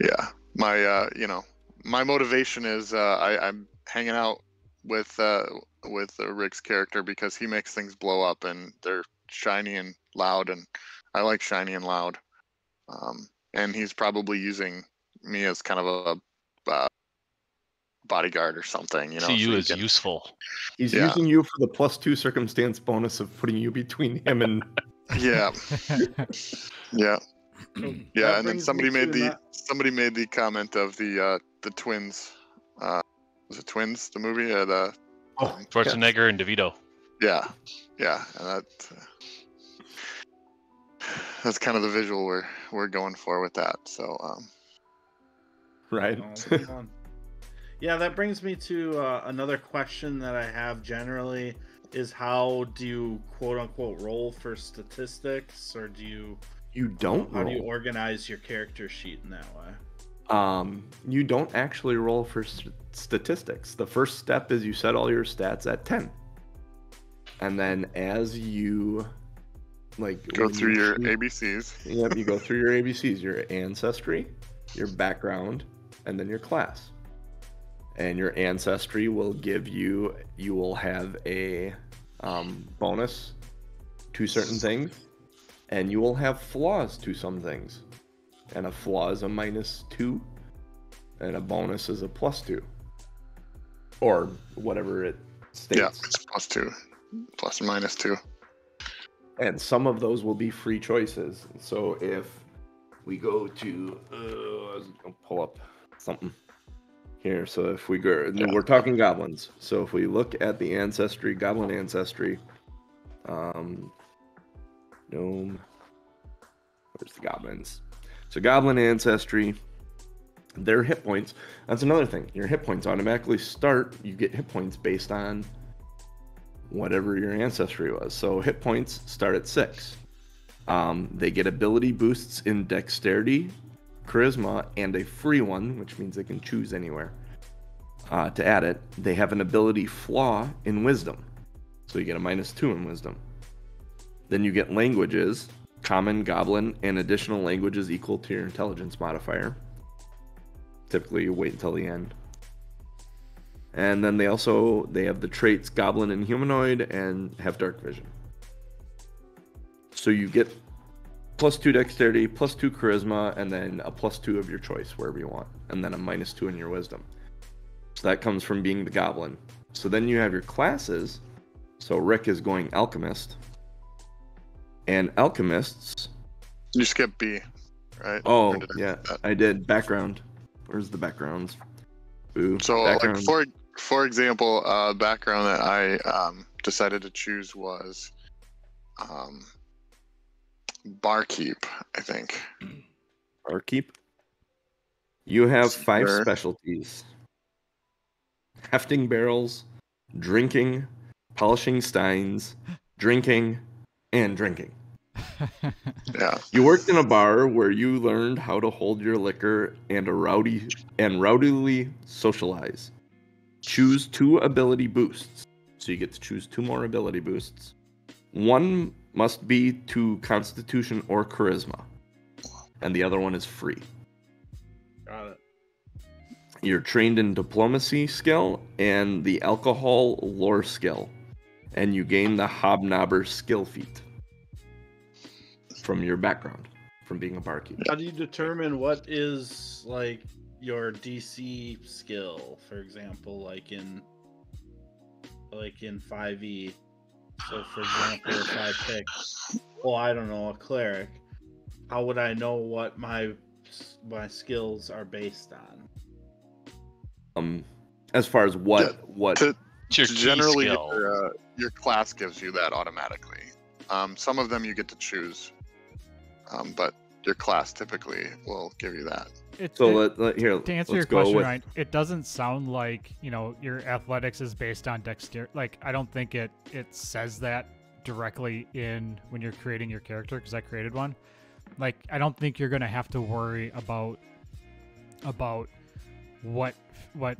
yeah. My uh, you know, my motivation is uh I, I'm hanging out with uh with uh, Rick's character because he makes things blow up and they're shiny and loud and I like shiny and loud. Um and he's probably using me as kind of a uh, bodyguard or something, you know. See so you he as can- useful. He's Yeah. using you for the plus two circumstance bonus of putting you between him and Yeah, yeah. That Yeah, and then somebody made the that- somebody made the comment of the uh the twins. Uh was it twins? The movie? Uh, the oh, yeah. Schwarzenegger and DeVito. yeah, yeah. And that uh, that's kind of the visual we're we're going for with that. So um right. Oh, yeah, that brings me to uh, another question that I have generally is how do you quote unquote roll for statistics or do you You don't how do you organize your character sheet in that way? Um, you don't actually roll for st- statistics. The first step is you set all your stats at 10. And then as you like go through you your ABCs. Yep, you go through your ABCs, your ancestry, your background, and then your class. And your ancestry will give you you will have a um, bonus to certain things, and you will have flaws to some things. And a flaw is a minus two, and a bonus is a plus two, or whatever it states. Yeah, it's plus two, plus plus or minus two. And some of those will be free choices. So if we go to, uh, I was gonna pull up something here. So if we go, Yeah. we're talking goblins. So if we look at the ancestry, goblin ancestry, um, gnome, where's the goblins? So goblin ancestry, their hit points. That's another thing. Your hit points automatically start. You get hit points based on whatever your ancestry was. So hit points start at six. Um, they get ability boosts in dexterity, charisma, and a free one, which means they can choose anywhere uh, to add it. They have an ability flaw in wisdom. So you get a minus two in wisdom. Then you get languages, common, goblin, and additional languages equal to your intelligence modifier. Typically, you wait until the end. And then they also they have the traits goblin and humanoid and have dark vision. So you get plus two dexterity, plus two charisma, and then a plus two of your choice wherever you want, and then a minus two in your wisdom. So that comes from being the goblin. So then you have your classes. So Rick is going alchemist. And alchemists. You skip B, right? Oh I yeah. I did background. Where's the backgrounds? Ooh, So, background. like for for example, uh, background that I um, decided to choose was um, barkeep. I think. Barkeep. You have five Sure. specialties hefting barrels, drinking, polishing steins, drinking, and drinking. Yeah. You worked in a bar where you learned how to hold your liquor and a rowdy and rowdily socialize. Choose two ability boosts. So you get to choose two more ability boosts. One must be to constitution or charisma. And the other one is free. Got it. You're trained in diplomacy skill and the alcohol lore skill. And you gain the hobnobber skill feat from your background, from being a barkeep. How do you determine what is like your DC skill, for example, like in like in 5e? So for example, if I pick well, I don't know, a cleric, how would I know what my my skills are based on? um as far as what what to- your Generally, your uh, your class gives you that automatically. Um, some of them you get to choose, um, but your class typically will give you that. It, so it- let, let here to answer let's your question, with Ryan, it doesn't sound like you know your athletics is based on dexterity. Like I don't think it it says that directly in when you're creating your character because I created one. Like I don't think you're gonna have to worry about about what what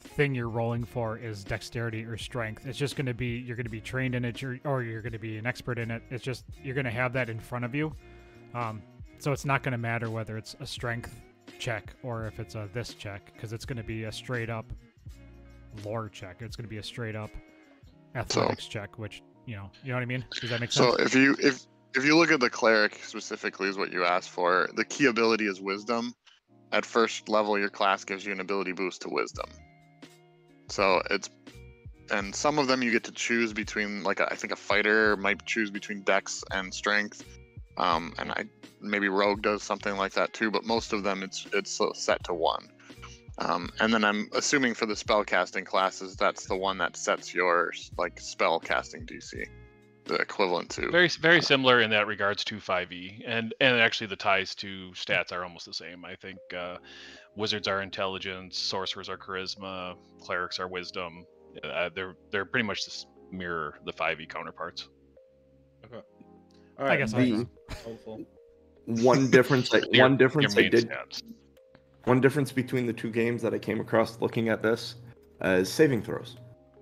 thing you're rolling for is dexterity or strength. It's just gonna be you're gonna be trained in it, you're, or you're gonna be an expert in it. It's just you're gonna have that in front of you. Um, so it's not gonna matter whether it's a strength check or if it's a this check because it's gonna be a straight up lore check. It's gonna be a straight up athletics check, which you know, you know what I mean? Does that make sense? So if you if if you look at the cleric specifically is what you asked for, the key ability is wisdom. At first level, your class gives you an ability boost to wisdom. So it's and some of them you get to choose between like a, I think a fighter might choose between dex and strength. Um, and I maybe rogue does something like that too, but most of them it's it's set to one. Um, and then I'm assuming for the spell casting classes, that's the one that sets your like spell casting DC, the equivalent to. Very very similar in that regards to 5e, and and actually the ties to stats are almost the same. I think uh, wizards are intelligence, sorcerers are charisma, clerics are wisdom. Uh, they're they're pretty much just mirror the 5e counterparts. Okay. All I guess The hopeful. one difference, I, Your- one difference I did, stats. one difference between the two games that I came across looking at this uh, is saving throws.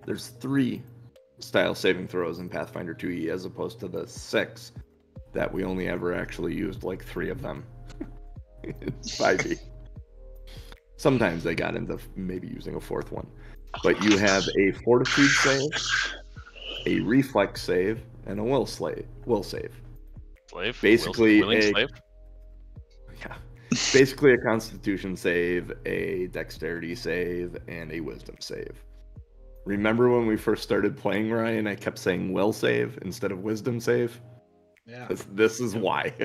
There's three style saving throws in Pathfinder 2e as opposed to the six that we only ever actually used like three of them. it's 5e. Sometimes they got into maybe using a fourth one. But you have a fortitude save, a reflex save, and a will slave will save. Slave. Basically, willing a- slave. Yeah. Basically a constitution save, a dexterity save, and a wisdom save. Remember when we first started playing Ryan, I kept saying will save instead of wisdom save? Yeah. This, this is why.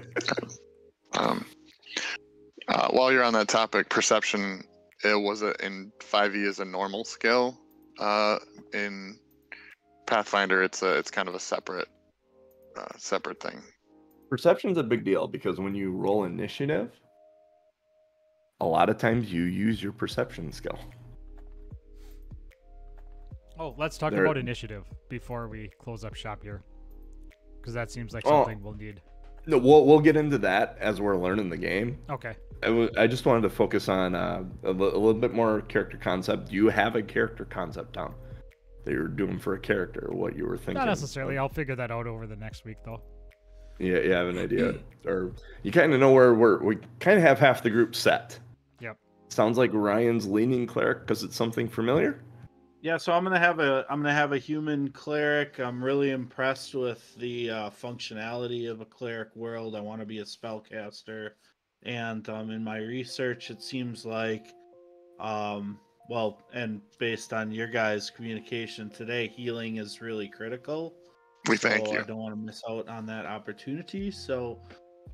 Um, uh, while you're on that topic, perception it was a, in 5e is a normal skill. Uh, in Pathfinder, it's a it's kind of a separate uh, separate thing. Perception's a big deal because when you roll initiative, a lot of times you use your perception skill. oh, let's talk There- about initiative before we close up shop here, because that seems like Oh. something we'll need. No, we'll we'll get into that as we're learning the game. Okay. I just wanted to focus on uh, a, little bit more character concept. Do you have a character concept, Tom? That you're doing for a character, what you were thinking? Not necessarily. I'll figure that out over the next week, though. Yeah, you have an idea, or you kind of know where we're. We kind of have half the group set. Yep. Sounds like Ryan's leaning cleric because it's something familiar. Yeah, so I'm gonna have a I'm gonna have a human cleric. I'm really impressed with the uh, functionality of a cleric world. I want to be a spellcaster, and um, in my research, it seems like, um, well, and based on your guys' communication today, healing is really critical. We thank so you. I don't want to miss out on that opportunity. So,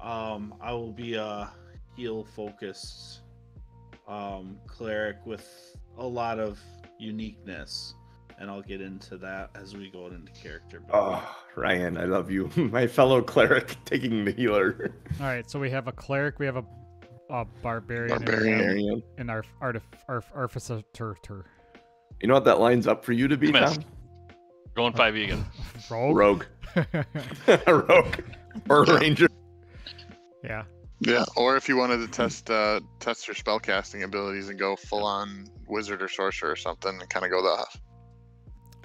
um, I will be a heal focused um, cleric with a lot of uniqueness, and I'll get into that as we go into character building. Oh, Ryan, I love you, my fellow cleric, taking the healer. All right. So we have a cleric. We have a, a barbarian, and we have Barbarian. an arf, artif, arf, artificer. You know what that lines up for you to be, Tom? Going 5e again. Rogue. Rogue, rogue, or Yeah. ranger. yeah. Yeah, or if you wanted to test uh, test your spellcasting abilities and go full on wizard or sorcerer or something, and kind of go the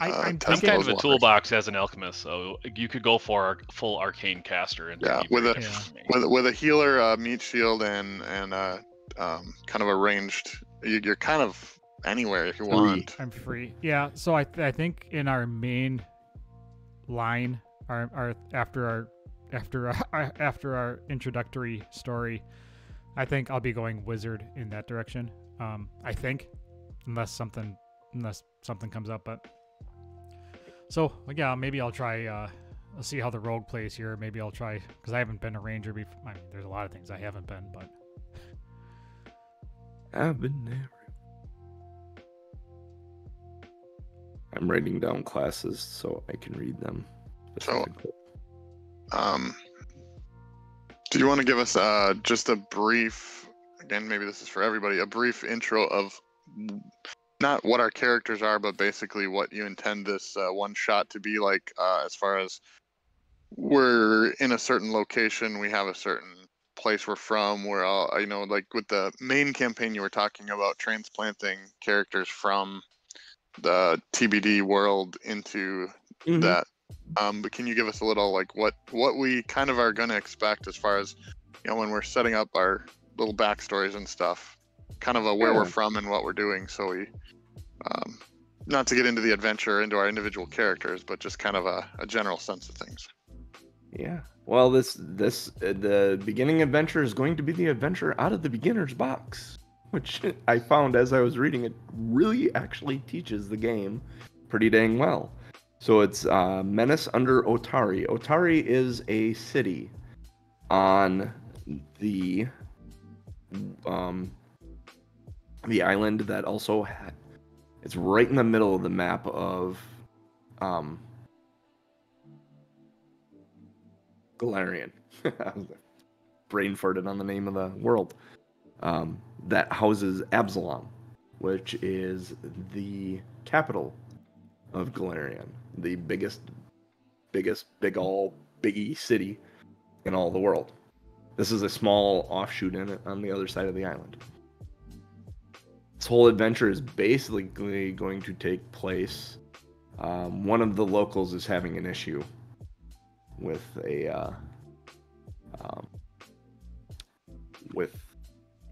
I, Uh, I'm test Some thinking. kind of a those toolbox as an alchemist, so you could go for a full arcane caster and Yeah, with a- different from me. with with a healer, uh, meat shield, and and uh, um, kind of a ranged. you- You're kind of anywhere if you Three. want. I'm free. Yeah. So I, I think in our main line, our, our after our after our, after our introductory story, I think I'll be going wizard in that direction. Um, I think, unless something unless something comes up, but so yeah, maybe I'll try. Uh, I'll see how the rogue plays here. Maybe I'll try because I haven't been a ranger before. I mean, there's a lot of things I haven't been, but I've been there. I'm writing down classes so I can read them. So- Um, do you want to give us uh, just a brief? Again, maybe this is for everybody. A brief intro of not what our characters are, but basically what you intend this uh, one shot to be like. Uh, as far as we're in a certain location, we have a certain place we're from. We're all, you know, like with the main campaign you were talking about, transplanting characters from the TBD world into Mhm. that. Um, but can you give us a little like what what we kind of are gonna expect as far as you know when we're setting up our little backstories and stuff, kind of a where we're from and what we're doing, so we, um, not to get into the adventure into our individual characters, but just kind of a, a general sense of things. Yeah. Well, this this uh, the beginning adventure is going to be the adventure out of the beginner's box, which I found as I was reading it really actually teaches the game pretty dang well. So it's uh, Menace under Otari. Otari is a city on the um the island that also ha- it's right in the middle of the map of um Golarion. Brain farted on the name of the world. Um, that houses Absalom, which is the capital of Golarion, the biggest, biggest, big all biggie city in all the world. This is a small offshoot in it on the other side of the island. This whole adventure is basically going to take place. Um, one of the locals is having an issue with a uh, um, with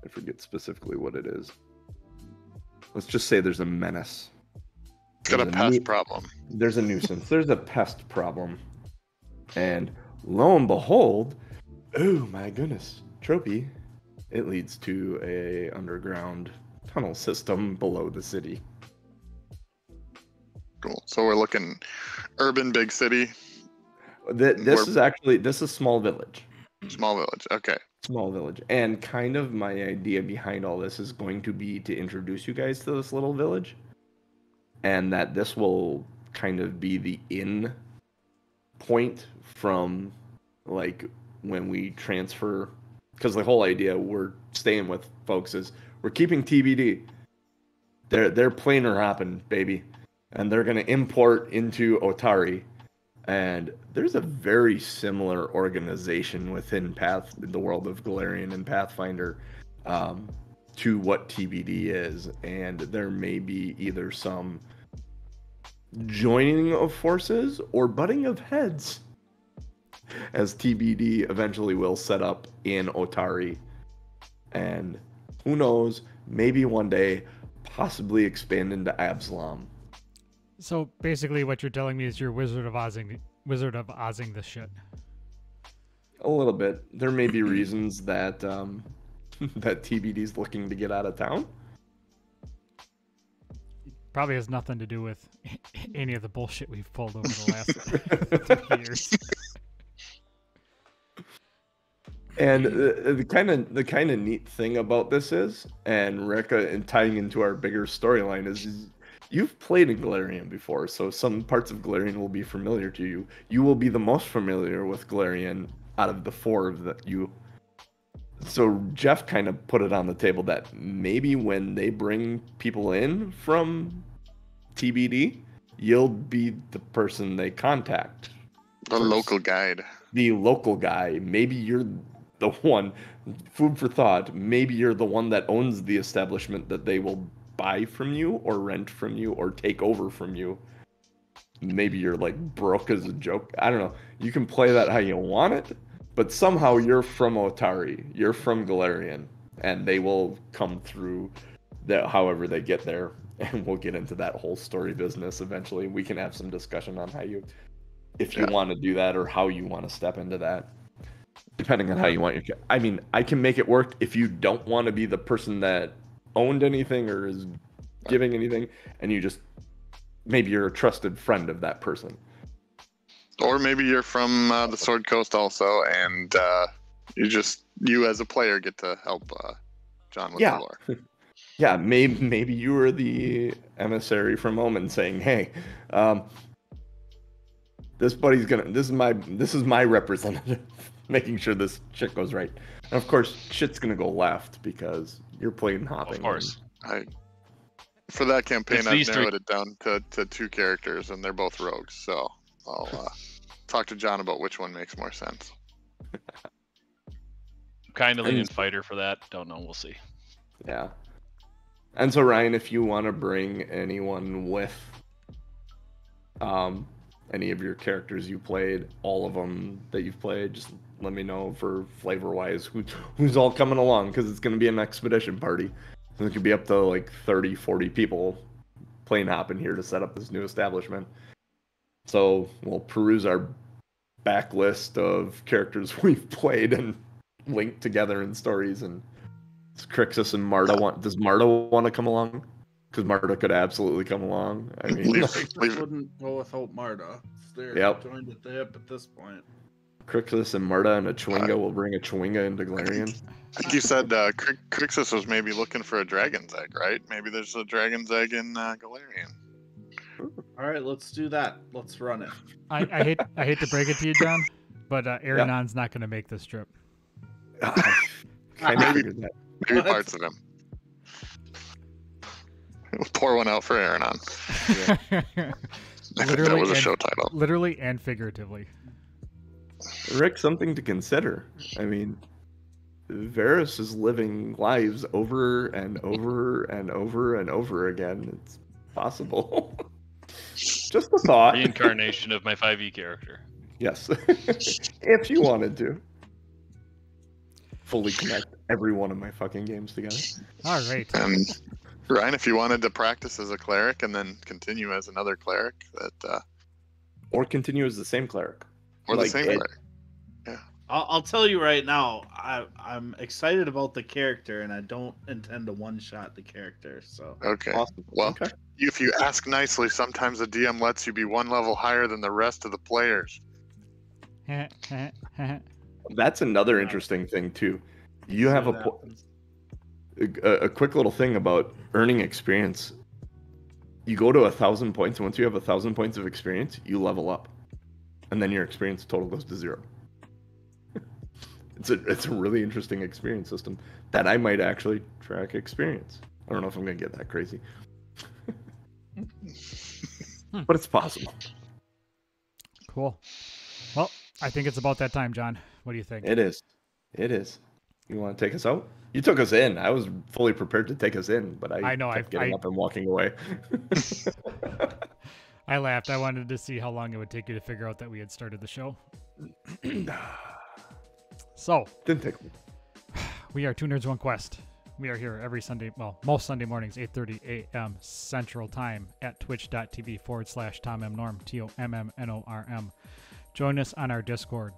I forget specifically what it is. Let's just say there's a menace. It's got a There's pest nu- problem. There's a nuisance. There's a pest problem, and lo and behold, oh my goodness, trophy! It leads to a underground tunnel system below the city. Cool. So we're looking urban big city, Th- this We're- is actually this is small village. small village. Okay. Small village. And kind of my idea behind all this is going to be to introduce you guys to this little village. And that this will kind of be the in point from like when we transfer. Because the whole idea we're staying with folks is we're keeping TBD they're they're planar hopping baby. And they're going to import into Otari and there's a very similar organization within Path, the world of Golarion and Pathfinder, um, to what TBD is, and there may be either some joining of forces or butting of heads, as TBD eventually will set up in Otari, and who knows, maybe one day, possibly expand into Absalom. So basically, what you're telling me is you're Wizard of Ozing, Wizard of Ozing this shit. A little bit. There may be reasons that um, that TBD's looking to get out of town. Probably has nothing to do with any of the bullshit we've pulled over the last 30 years. And the, the kind of the kind of neat thing about this is, and Reka, and tying into our bigger storyline is you've played in Golarion before, so some parts of Golarion will be familiar to you. You will be the most familiar with Golarion out of the four of the you. So Jeff kind of put it on the table that maybe when they bring people in from TBD, you'll be the person they contact The First. local guide. the local guy. Maybe you're the one. Food for thought. Maybe you're the one that owns the establishment that they will buy from you, or rent from you, or take over from you. Maybe you're like broke as a joke. I don't know. You can play that how you want it, but somehow you're from Otari. You're from Golarion, and they will come through. That however they get there, and we'll get into that whole story business eventually. We can have some discussion on how you if you Yeah. want to do that or how you want to step into that depending on how you want your i mean i can make it work if you don't want to be the person that owned anything or is giving anything and you just maybe you're a trusted friend of that person Or maybe you're from uh, the Sword Coast also, and uh, you just you as a player get to help uh, John with Yeah. the lore. yeah maybe maybe you were the emissary from omen saying hey um this buddy's gonna this is my this is my representative making sure this shit goes right and of course shit's gonna go left because you're playing hopping Of course. I for that campaign, It's I've these three- narrowed it down to, to two characters, and they're both rogues. So I'll uh, talk to John about which one makes more sense. kind of leaning And- fighter for that. Don't know. We'll see. Yeah. And so Ryan, if you want to bring anyone with um any of your characters you played, all of them that you've played, just let me know for flavor wise who who's all coming along because it's going to be an expedition party. So it could be up to like 30, 40 people plane hopping here to set up this new establishment. So we'll peruse our backlist of characters we've played and link together in stories and Crixus and Marta want? Does Marta want to come along? Because Marta could absolutely come along. I mean, Leave- leave- wouldn't go without Marta. It's there, Yep. joined at the hip at this point. Crixus and Marta and a Chwinga will bring a Chwinga into Golarion. I think you said uh, Crixus was maybe looking for a dragon's egg, right? Maybe there's a dragon's egg in uh, Golarion. All right, let's do that. Let's run it. I, I hate I hate to break it to you, John, but uh, Aeronon's not going to make this trip. kind of figured that. Maybe What? parts of him. Pour one out for Aaron on. that Literally was a and- show title. Literally and figuratively. Rick, something to consider. I mean, Varus is living lives over and over and over and over again. It's possible. Just a thought. Reincarnation of my 5e character. Yes. if you wanted to. Fully connect every one of my fucking games together. All right. And Ryan, if you wanted to practice as a cleric and then continue as another cleric, that uh, Or continue as the same cleric. or Like, the same it- cleric. I'll, I'll tell you right now, I, I'm excited about the character, and I don't intend to one-shot the character. So Okay. Awesome. Well, okay. If you ask nicely, sometimes the DM lets you be one level higher than the rest of the players. That's another interesting thing too. You have a, that po- happens. A a quick little thing about earning experience. You go to a thousand points, and once you have a thousand points of experience, you level up, and then your experience total goes to zero. it's a it's a really interesting experience system that I might actually track experience. I don't know if I'm gonna get that crazy, but it's possible. Cool. Well, I think it's about that time, John. What do you think? It is. It is. You want to take us out? You took us in. I was fully prepared to take us in, but I, I know, kept I- getting I- up and walking away. I laughed. I wanted to see how long it would take you to figure out that we had started the show. So, Didn't take me. we are Two Nerds One Quest. We are here every Sunday, well, most Sunday mornings, 8.30 a.m. Central Time at twitch.tv forward slash Tom M. Norm, T-O-M-M-N-O-R-M. Join us on our Discord,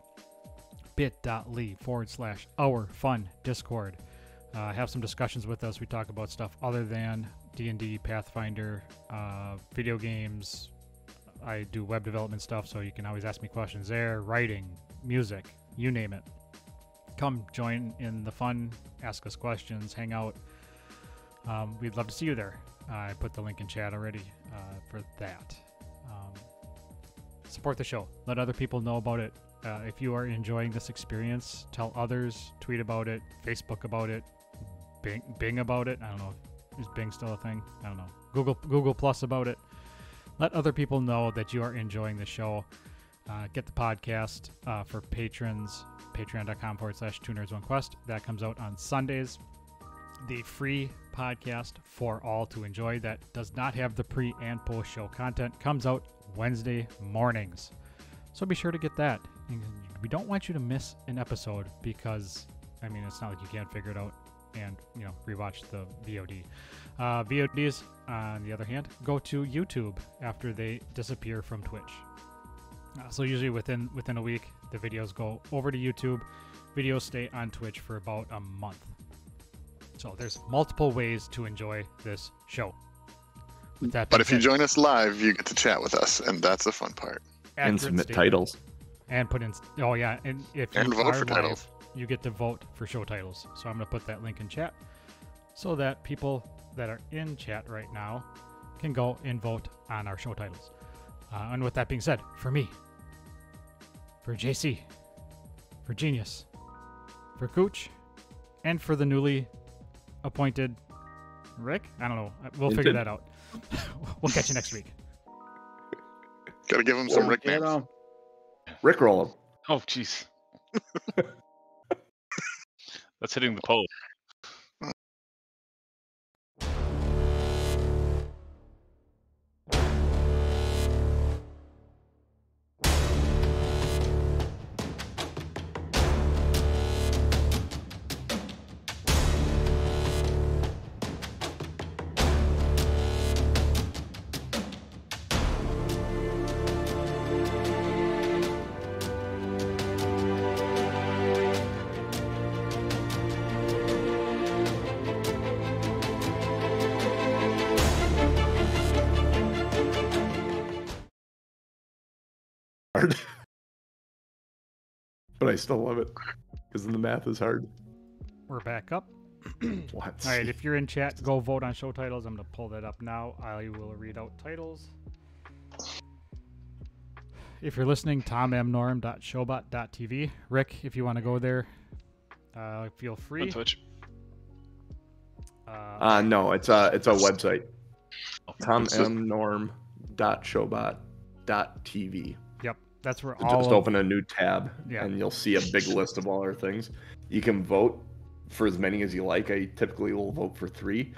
bit.ly forward slash our fun Discord. Uh, have some discussions with us. We talk about stuff other than D&D, Pathfinder, uh, video games. I do web development stuff, so you can always ask me questions there. Writing, music, you name it. Come join in the fun, ask us questions, hang out. Um, we'd love to see you there. I put the link in chat already uh, for that. Um, support the show. Let other people know about it. Uh, if you are enjoying this experience, tell others. Tweet about it. Facebook about it. Bing, Bing about it. I don't know. Is Bing still a thing? I don't know. Google Google Plus about it. Let other people know that you are enjoying the show. Uh, get the podcast uh, for patrons. Patreon.com forward slash Two Nerds One Quest. That comes out on Sundays. The free podcast for all to enjoy that does not have the pre and post show content comes out Wednesday mornings. So be sure to get that. And We don't want you to miss an episode because, I mean, it's not like you can't figure it out and, you know, rewatch the VOD. Uh, VODs, on the other hand, go to YouTube after they disappear from Twitch. Uh, so usually within within a week, the videos go over to YouTube. Videos stay on Twitch for about a month. So there's multiple ways to enjoy this show. But if you join us live, you get to chat with us, and that's the fun part. And submit statement. titles. And put in. Oh yeah, and if And you vote are for live, titles. you get to vote for show titles. So I'm gonna put that link in chat, so that people that are in chat right now can go and vote on our show titles. Uh, and with that being said, for me, for JC, for Genius, for Cooch, and for the newly appointed Rick, I don't know. We'll figure that out. we'll catch you next week. Gotta give him some Get nicknames. 'Em. Rick roll 'em. Oh, jeez. That's hitting the post. But I still love it because the math is hard. We're back up. What? All right, if you're in chat, go vote on show titles. I'm going to pull that up now. I will read out titles. If you're listening, tommnorm.showbot.tv. Rick, if you want to go there, uh, feel On free. Twitch. Uh, Uh, no, it's a it's a website. It's just- tommnorm.showbot.tv. yep, that's where So all just of- open a new tab Yeah. and you'll see a big list of all our things. You can vote for as many as you like. I typically will vote for three.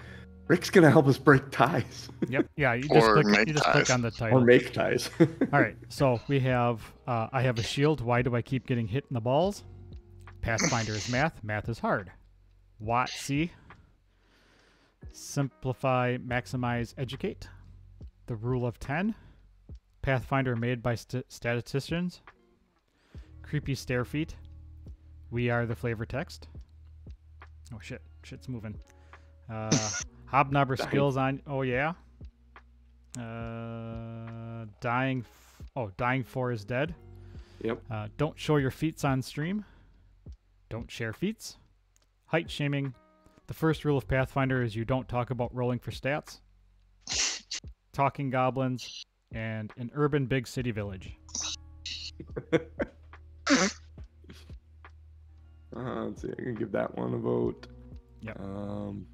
Rick's gonna help us break ties Yep, yeah, you just click, you just click on the title. or make ties. All right, so we have uh, I have a shield. Why do I keep getting hit in the balls? Pathfinder is math. Math is hard. WotC. Simplify, maximize, educate. The rule of ten. Pathfinder made by st- statisticians. Creepy stare feet. We are the flavor text. Oh shit, shit's moving. Uh, hobnobber skills on. Oh yeah. Uh, dying. F- oh, dying for is dead. yep. Uh, don't show your feats on stream. Don't share feats. Height shaming. The first rule of Pathfinder is you don't talk about rolling for stats. Talking goblins and an urban big city village. Uh, let's see. I can give that one a vote. Yep. Um,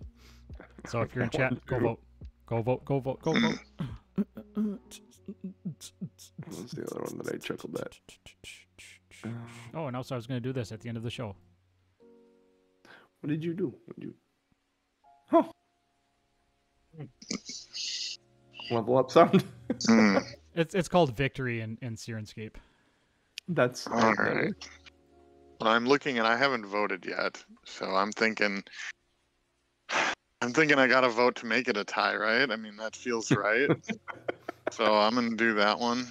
So if you're in chat, go vote. Go vote. Go vote. Go vote. What's the other one that I chuckled at? Oh, and also I was going to do this at the end of the show. what did you do? What did you? Huh. Level up sound. Hmm, It's it's called Victory in in Syrinscape. That's all right. Well, I'm looking and I haven't voted yet, so I'm thinking. I'm thinking I got to vote to make it a tie, right? I mean that feels right. so I'm gonna do that one.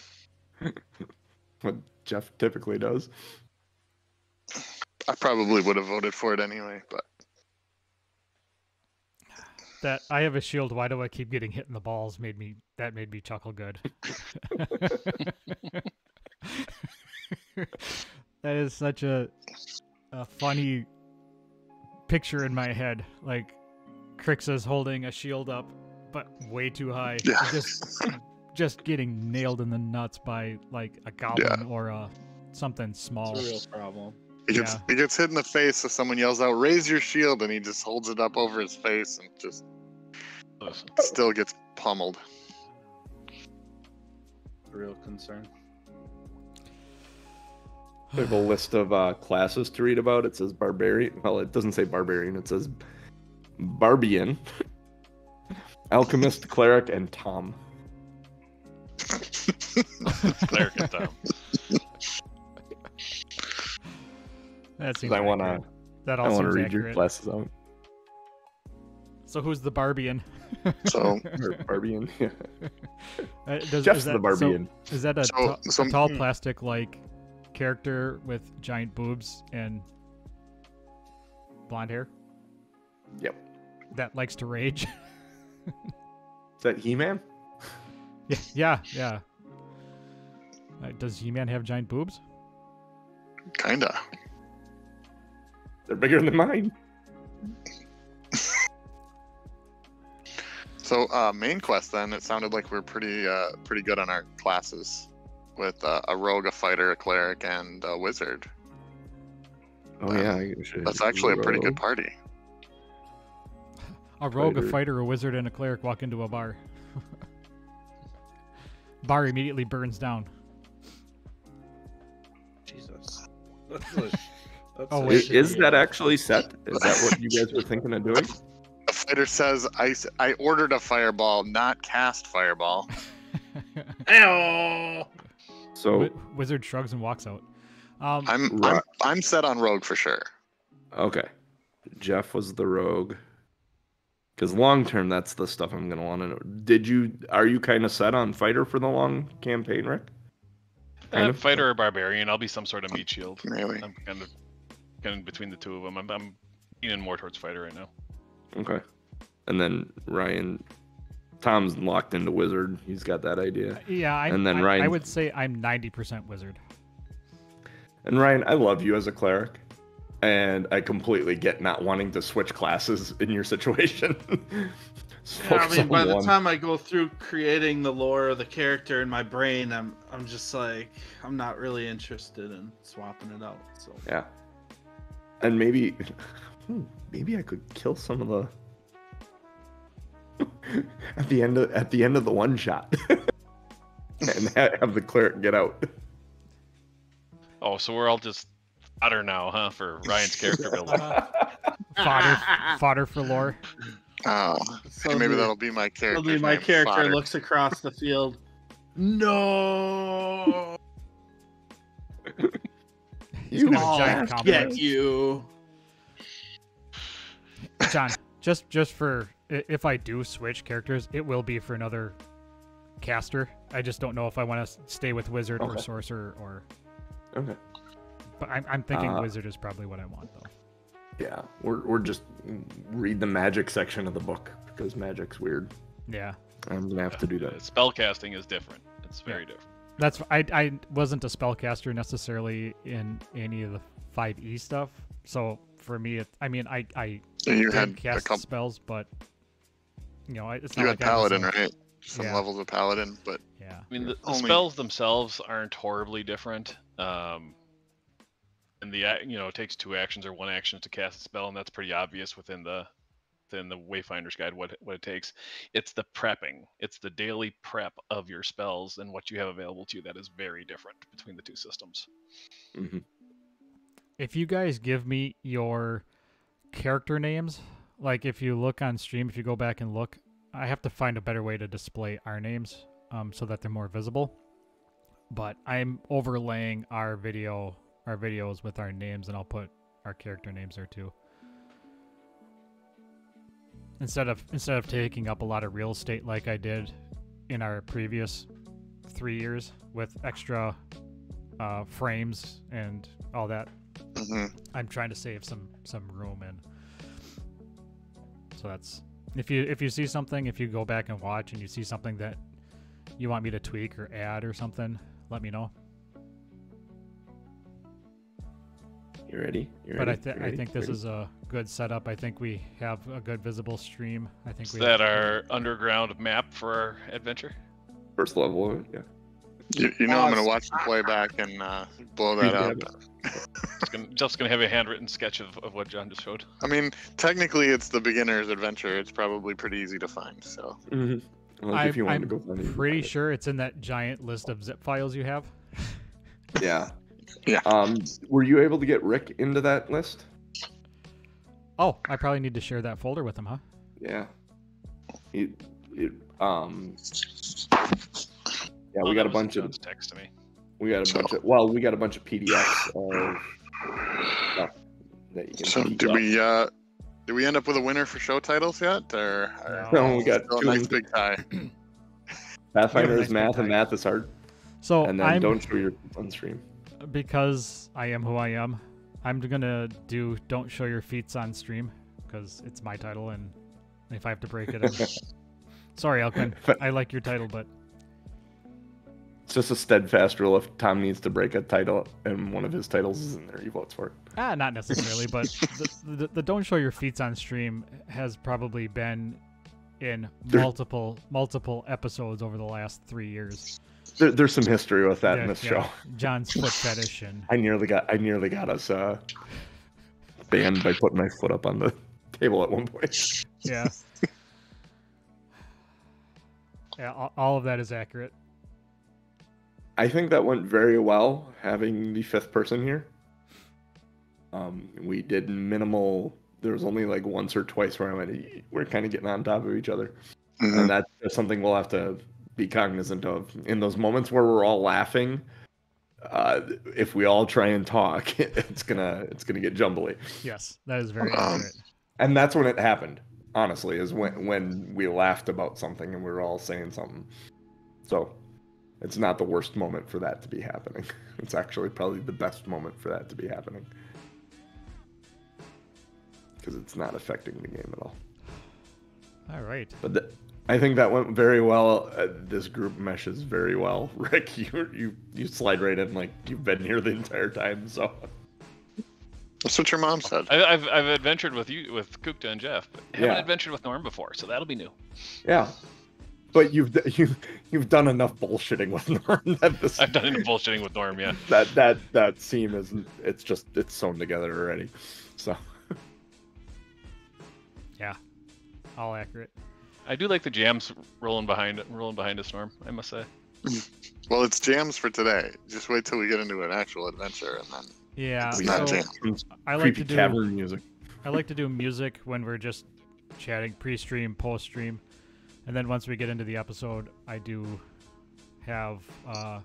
What Jeff typically does. I probably would have voted for it anyway, but That I have a shield. Why do I keep getting hit in the balls? Made me that made me chuckle good. that is such a a funny picture in my head. Like Crixus holding a shield up, but way too high. Yeah. Just just getting nailed in the nuts by like a goblin or a something small. It's a real problem. He gets Yeah. he gets hit in the face if someone yells out "Raise your shield" and he just holds it up over his face and just still gets pummeled. A real concern. I have a list of uh, classes to read about. It says barbarian. Well, it doesn't say barbarian. It says Barbian, alchemist, cleric, and Tom. Cleric and Tom. That seems I want to. That I want to seems read your accurate. classes out. So who's the Barbian? So Or Barbian. Yeah. Uh, does, Jeff's is the that, Barbian. So, is that a, So- ta- a tall hmm. plastic like character with giant boobs and blonde hair Yep. that likes to rage? Is that He-Man? yeah, yeah, yeah. Uh, does He-Man have giant boobs? kinda. They're bigger than mine. So uh, main quest then, it sounded like we're pretty uh, pretty good on our classes, with uh, a rogue, a fighter, a cleric, and a wizard. Oh yeah, That's actually a pretty good party. A rogue, a Fighter. fighter, a wizard, and a cleric walk into a bar. bar immediately burns down. Jesus. That's Oh, wait. shitty Is that actually set? Is that what you guys were thinking of doing? The fighter says, "I s- I ordered a fireball, not cast fireball." Ew. So Wi- Wizard shrugs and walks out. Um, I'm I'm I'm set on rogue for sure. okay, Jeff was the rogue. Because long term, that's the stuff I'm gonna want to know. Did you? Are you kind of set on fighter for the long campaign, Rick? Kind Uh, of. fighter or barbarian, I'll be some sort of meat shield. Really. I'm kind of kind of between the two of them. I'm, I'm leaning more towards fighter right now. Okay. And then Ryan, Tom's locked into wizard. He's got that idea. Uh, yeah, I, and then I, I would say I'm 90% wizard. And Ryan, I love you as a cleric, and I completely get not wanting to switch classes in your situation. Yeah, I mean, on by the time I go through creating the lore of the character in my brain, I'm I'm just like I'm not really interested in swapping it out. So Yeah. And maybe, hmm, maybe I could kill some of the at the end of at the end of the one shot, and have the cleric get out. Oh, so we're all just utter now, huh? For Ryan's character building. Fodder, fodder for lore. Oh, hey, Suddenly- maybe that'll be my character. suddenly my character fodder. looks across the field. No, He's gonna have Oh, giant get you. John, just just for if I do switch characters, it will be for another caster. I just don't know if I want to stay with wizard or sorcerer or. Okay. But I'm, I'm thinking Uh, wizard is probably what I want though. Yeah, we're we're just read the magic section of the book because magic's weird. Yeah, I'm gonna have to do that. spell casting is different. It's very different. That's I I wasn't a spellcaster necessarily in any of the five E stuff. So for me, it, I mean, I I And you had cast couple. spells, but you know, it's not You like had paladin, a- right? Some Yeah. levels of paladin, but Yeah, I mean, the, the Only- spells themselves aren't horribly different. Um, and the you know it takes two actions or one action to cast a spell, and that's pretty obvious within the within the Wayfinder's Guide what it- what it takes. It's the prepping. It's the daily prep of your spells and what you have available to you that is very different between the two systems. hmm if you guys give me your character names, like if you look on stream, if you go back and look, I have to find a better way to display our names um, so that they're more visible. But I'm overlaying our video, our videos with our names, and I'll put our character names there too. Instead of instead of taking up a lot of real estate like I did in our previous three years with extra uh, frames and all that mhm. I'm trying to save some some room and so that's if you if you see something if you go back and watch and you see something that you want me to tweak or add or something let me know You ready? You ready? but I, th- You I think this Ready? is a good setup I think we have a good visible stream I think Is we that our underground map for our adventure? first level. of it, Yeah. You, you know I'm gonna watch the playback and uh, blow that Yeah. up. Just gonna, just gonna have a handwritten sketch of, of what John just showed. I mean, technically it's the beginner's adventure. It's probably pretty easy to find. So Mm-hmm. Like I, if you wanted I'm to go find it, pretty find it. sure it's in that giant list of zip files you have Yeah. Yeah. Um, were you able to get Rick into that list? oh I probably need to share that folder with him huh Yeah. It, it, um, yeah, Oh, we that got a bunch of text to me. we got a bunch of well, we got a bunch of PDFs of stuff that you can. so peek did up. we uh, did we end up with a winner for show titles yet? Or or No, we got a two. nice big tie. Pathfinder Yeah, is nice math and math is hard, so and then I'm don't show your on stream. Because I am who I am, I'm gonna do "Don't Show Your Feats" on stream because it's my title, and if I have to break it, I'm... sorry, Elkin. I like your title, but It's just a steadfast rule. If Tom needs to break a title and one of his titles is in there, he votes for it. ah, not necessarily. But the, the, the "Don't Show Your Feats" on stream has probably been in multiple multiple episodes over the last three years. There, there's some history with that in this yeah. show. John's foot fetish and I nearly got I nearly got us uh, banned by putting my foot up on the table at one point. yeah. Yeah, all, all of that is accurate. I think that went very well having the fifth person here. Um, we did minimal. There was only like once or twice where I went, we're kind of getting on top of each other, Mhm. and that's something we'll have to be cognizant of in those moments where we're all laughing. Uh, if we all try and talk, it's gonna it's gonna get jumbly, Yes, that is very Um, accurate. and that's when it happened. Honestly, is when when we laughed about something and we were all saying something. So, it's not the worst moment for that to be happening. It's actually probably the best moment for that to be happening because it's not affecting the game at all. All right. But th- I think that went very well. Uh, this group meshes very well. Rick, you you you slide right in like you've been here the entire time. So That's what your mom said. I, I've I've adventured with you with Kukta and Jeff, but haven't Yeah. adventured with Norm before, so that'll be new. yeah, but you've d- you you've done enough bullshitting with Norm that this I've done enough bullshitting with Norm, yeah. that that that scene isn't. It's just it's sewn together already. So Yeah, All accurate. I do like the jams rolling behind rolling behind us, Norm. I must say. Well, it's jams for today. Just wait till we get into an actual adventure, and then Yeah. It's we not so jam. I like creepy to do cavern music. I like to do music when we're just chatting pre-stream, post-stream, and then once we get into the episode, I do have uh,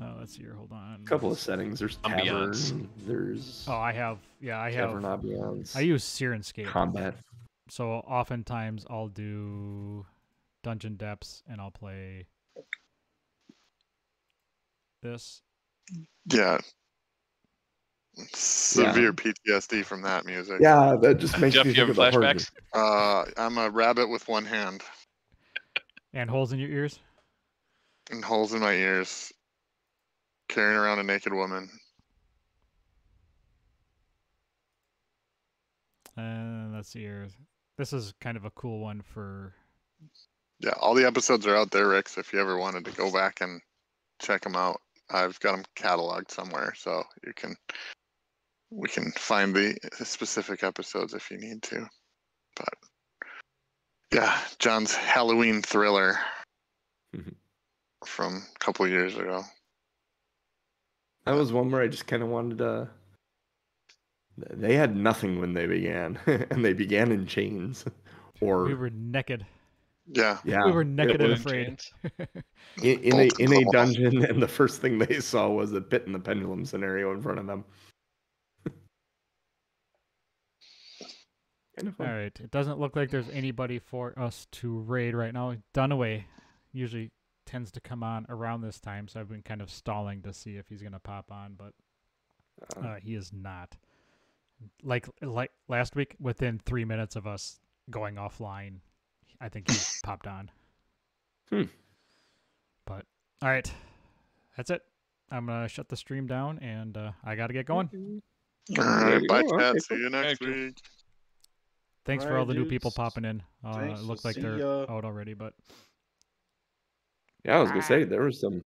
uh let's see here, hold on. A couple of settings. There's tavern. There's Oh, I have yeah, I have tavern ambiance. I use Syrinscape. combat. So oftentimes I'll do Dungeon Depths and I'll play this. yeah, severe PTSD from that music. Yeah, that just makes Jeff, me you think have of the horror. flashbacks? Uh, I'm a rabbit with one hand And holes in your ears. and holes in my ears, carrying around a naked woman. And let's see here. This is kind of a cool one for Yeah, all the episodes are out there, Ricks. If you ever wanted to go back and check them out, I've got them cataloged somewhere, so you can we can find the specific episodes if you need to. But yeah, John's Halloween thriller from a couple years ago. That was one where I just kind of wanted to. They had nothing when they began, and they began in chains, or we were naked. Yeah, yeah, we were it naked and was afraid. Chains. in, in a in a claw. dungeon, and the first thing they saw was a pit and the pendulum scenario in front of them. kind of All fun. right. It doesn't look like there's anybody for us to raid right now. Dunaway usually tends to come on around this time, so I've been kind of stalling to see if he's gonna pop on, but Uh, uh, he is not. Like like last week, within three minutes of us going offline, I think he popped on. Hmm. But all right, that's it. I'm gonna shut the stream down, and uh, I gotta get going. all right, bye, Oh, chat. okay, See you next Thank you. week. Thanks for Alright, all the new people popping in. Uh, it looks like they're ya. out already, but Yeah, I was gonna say there was some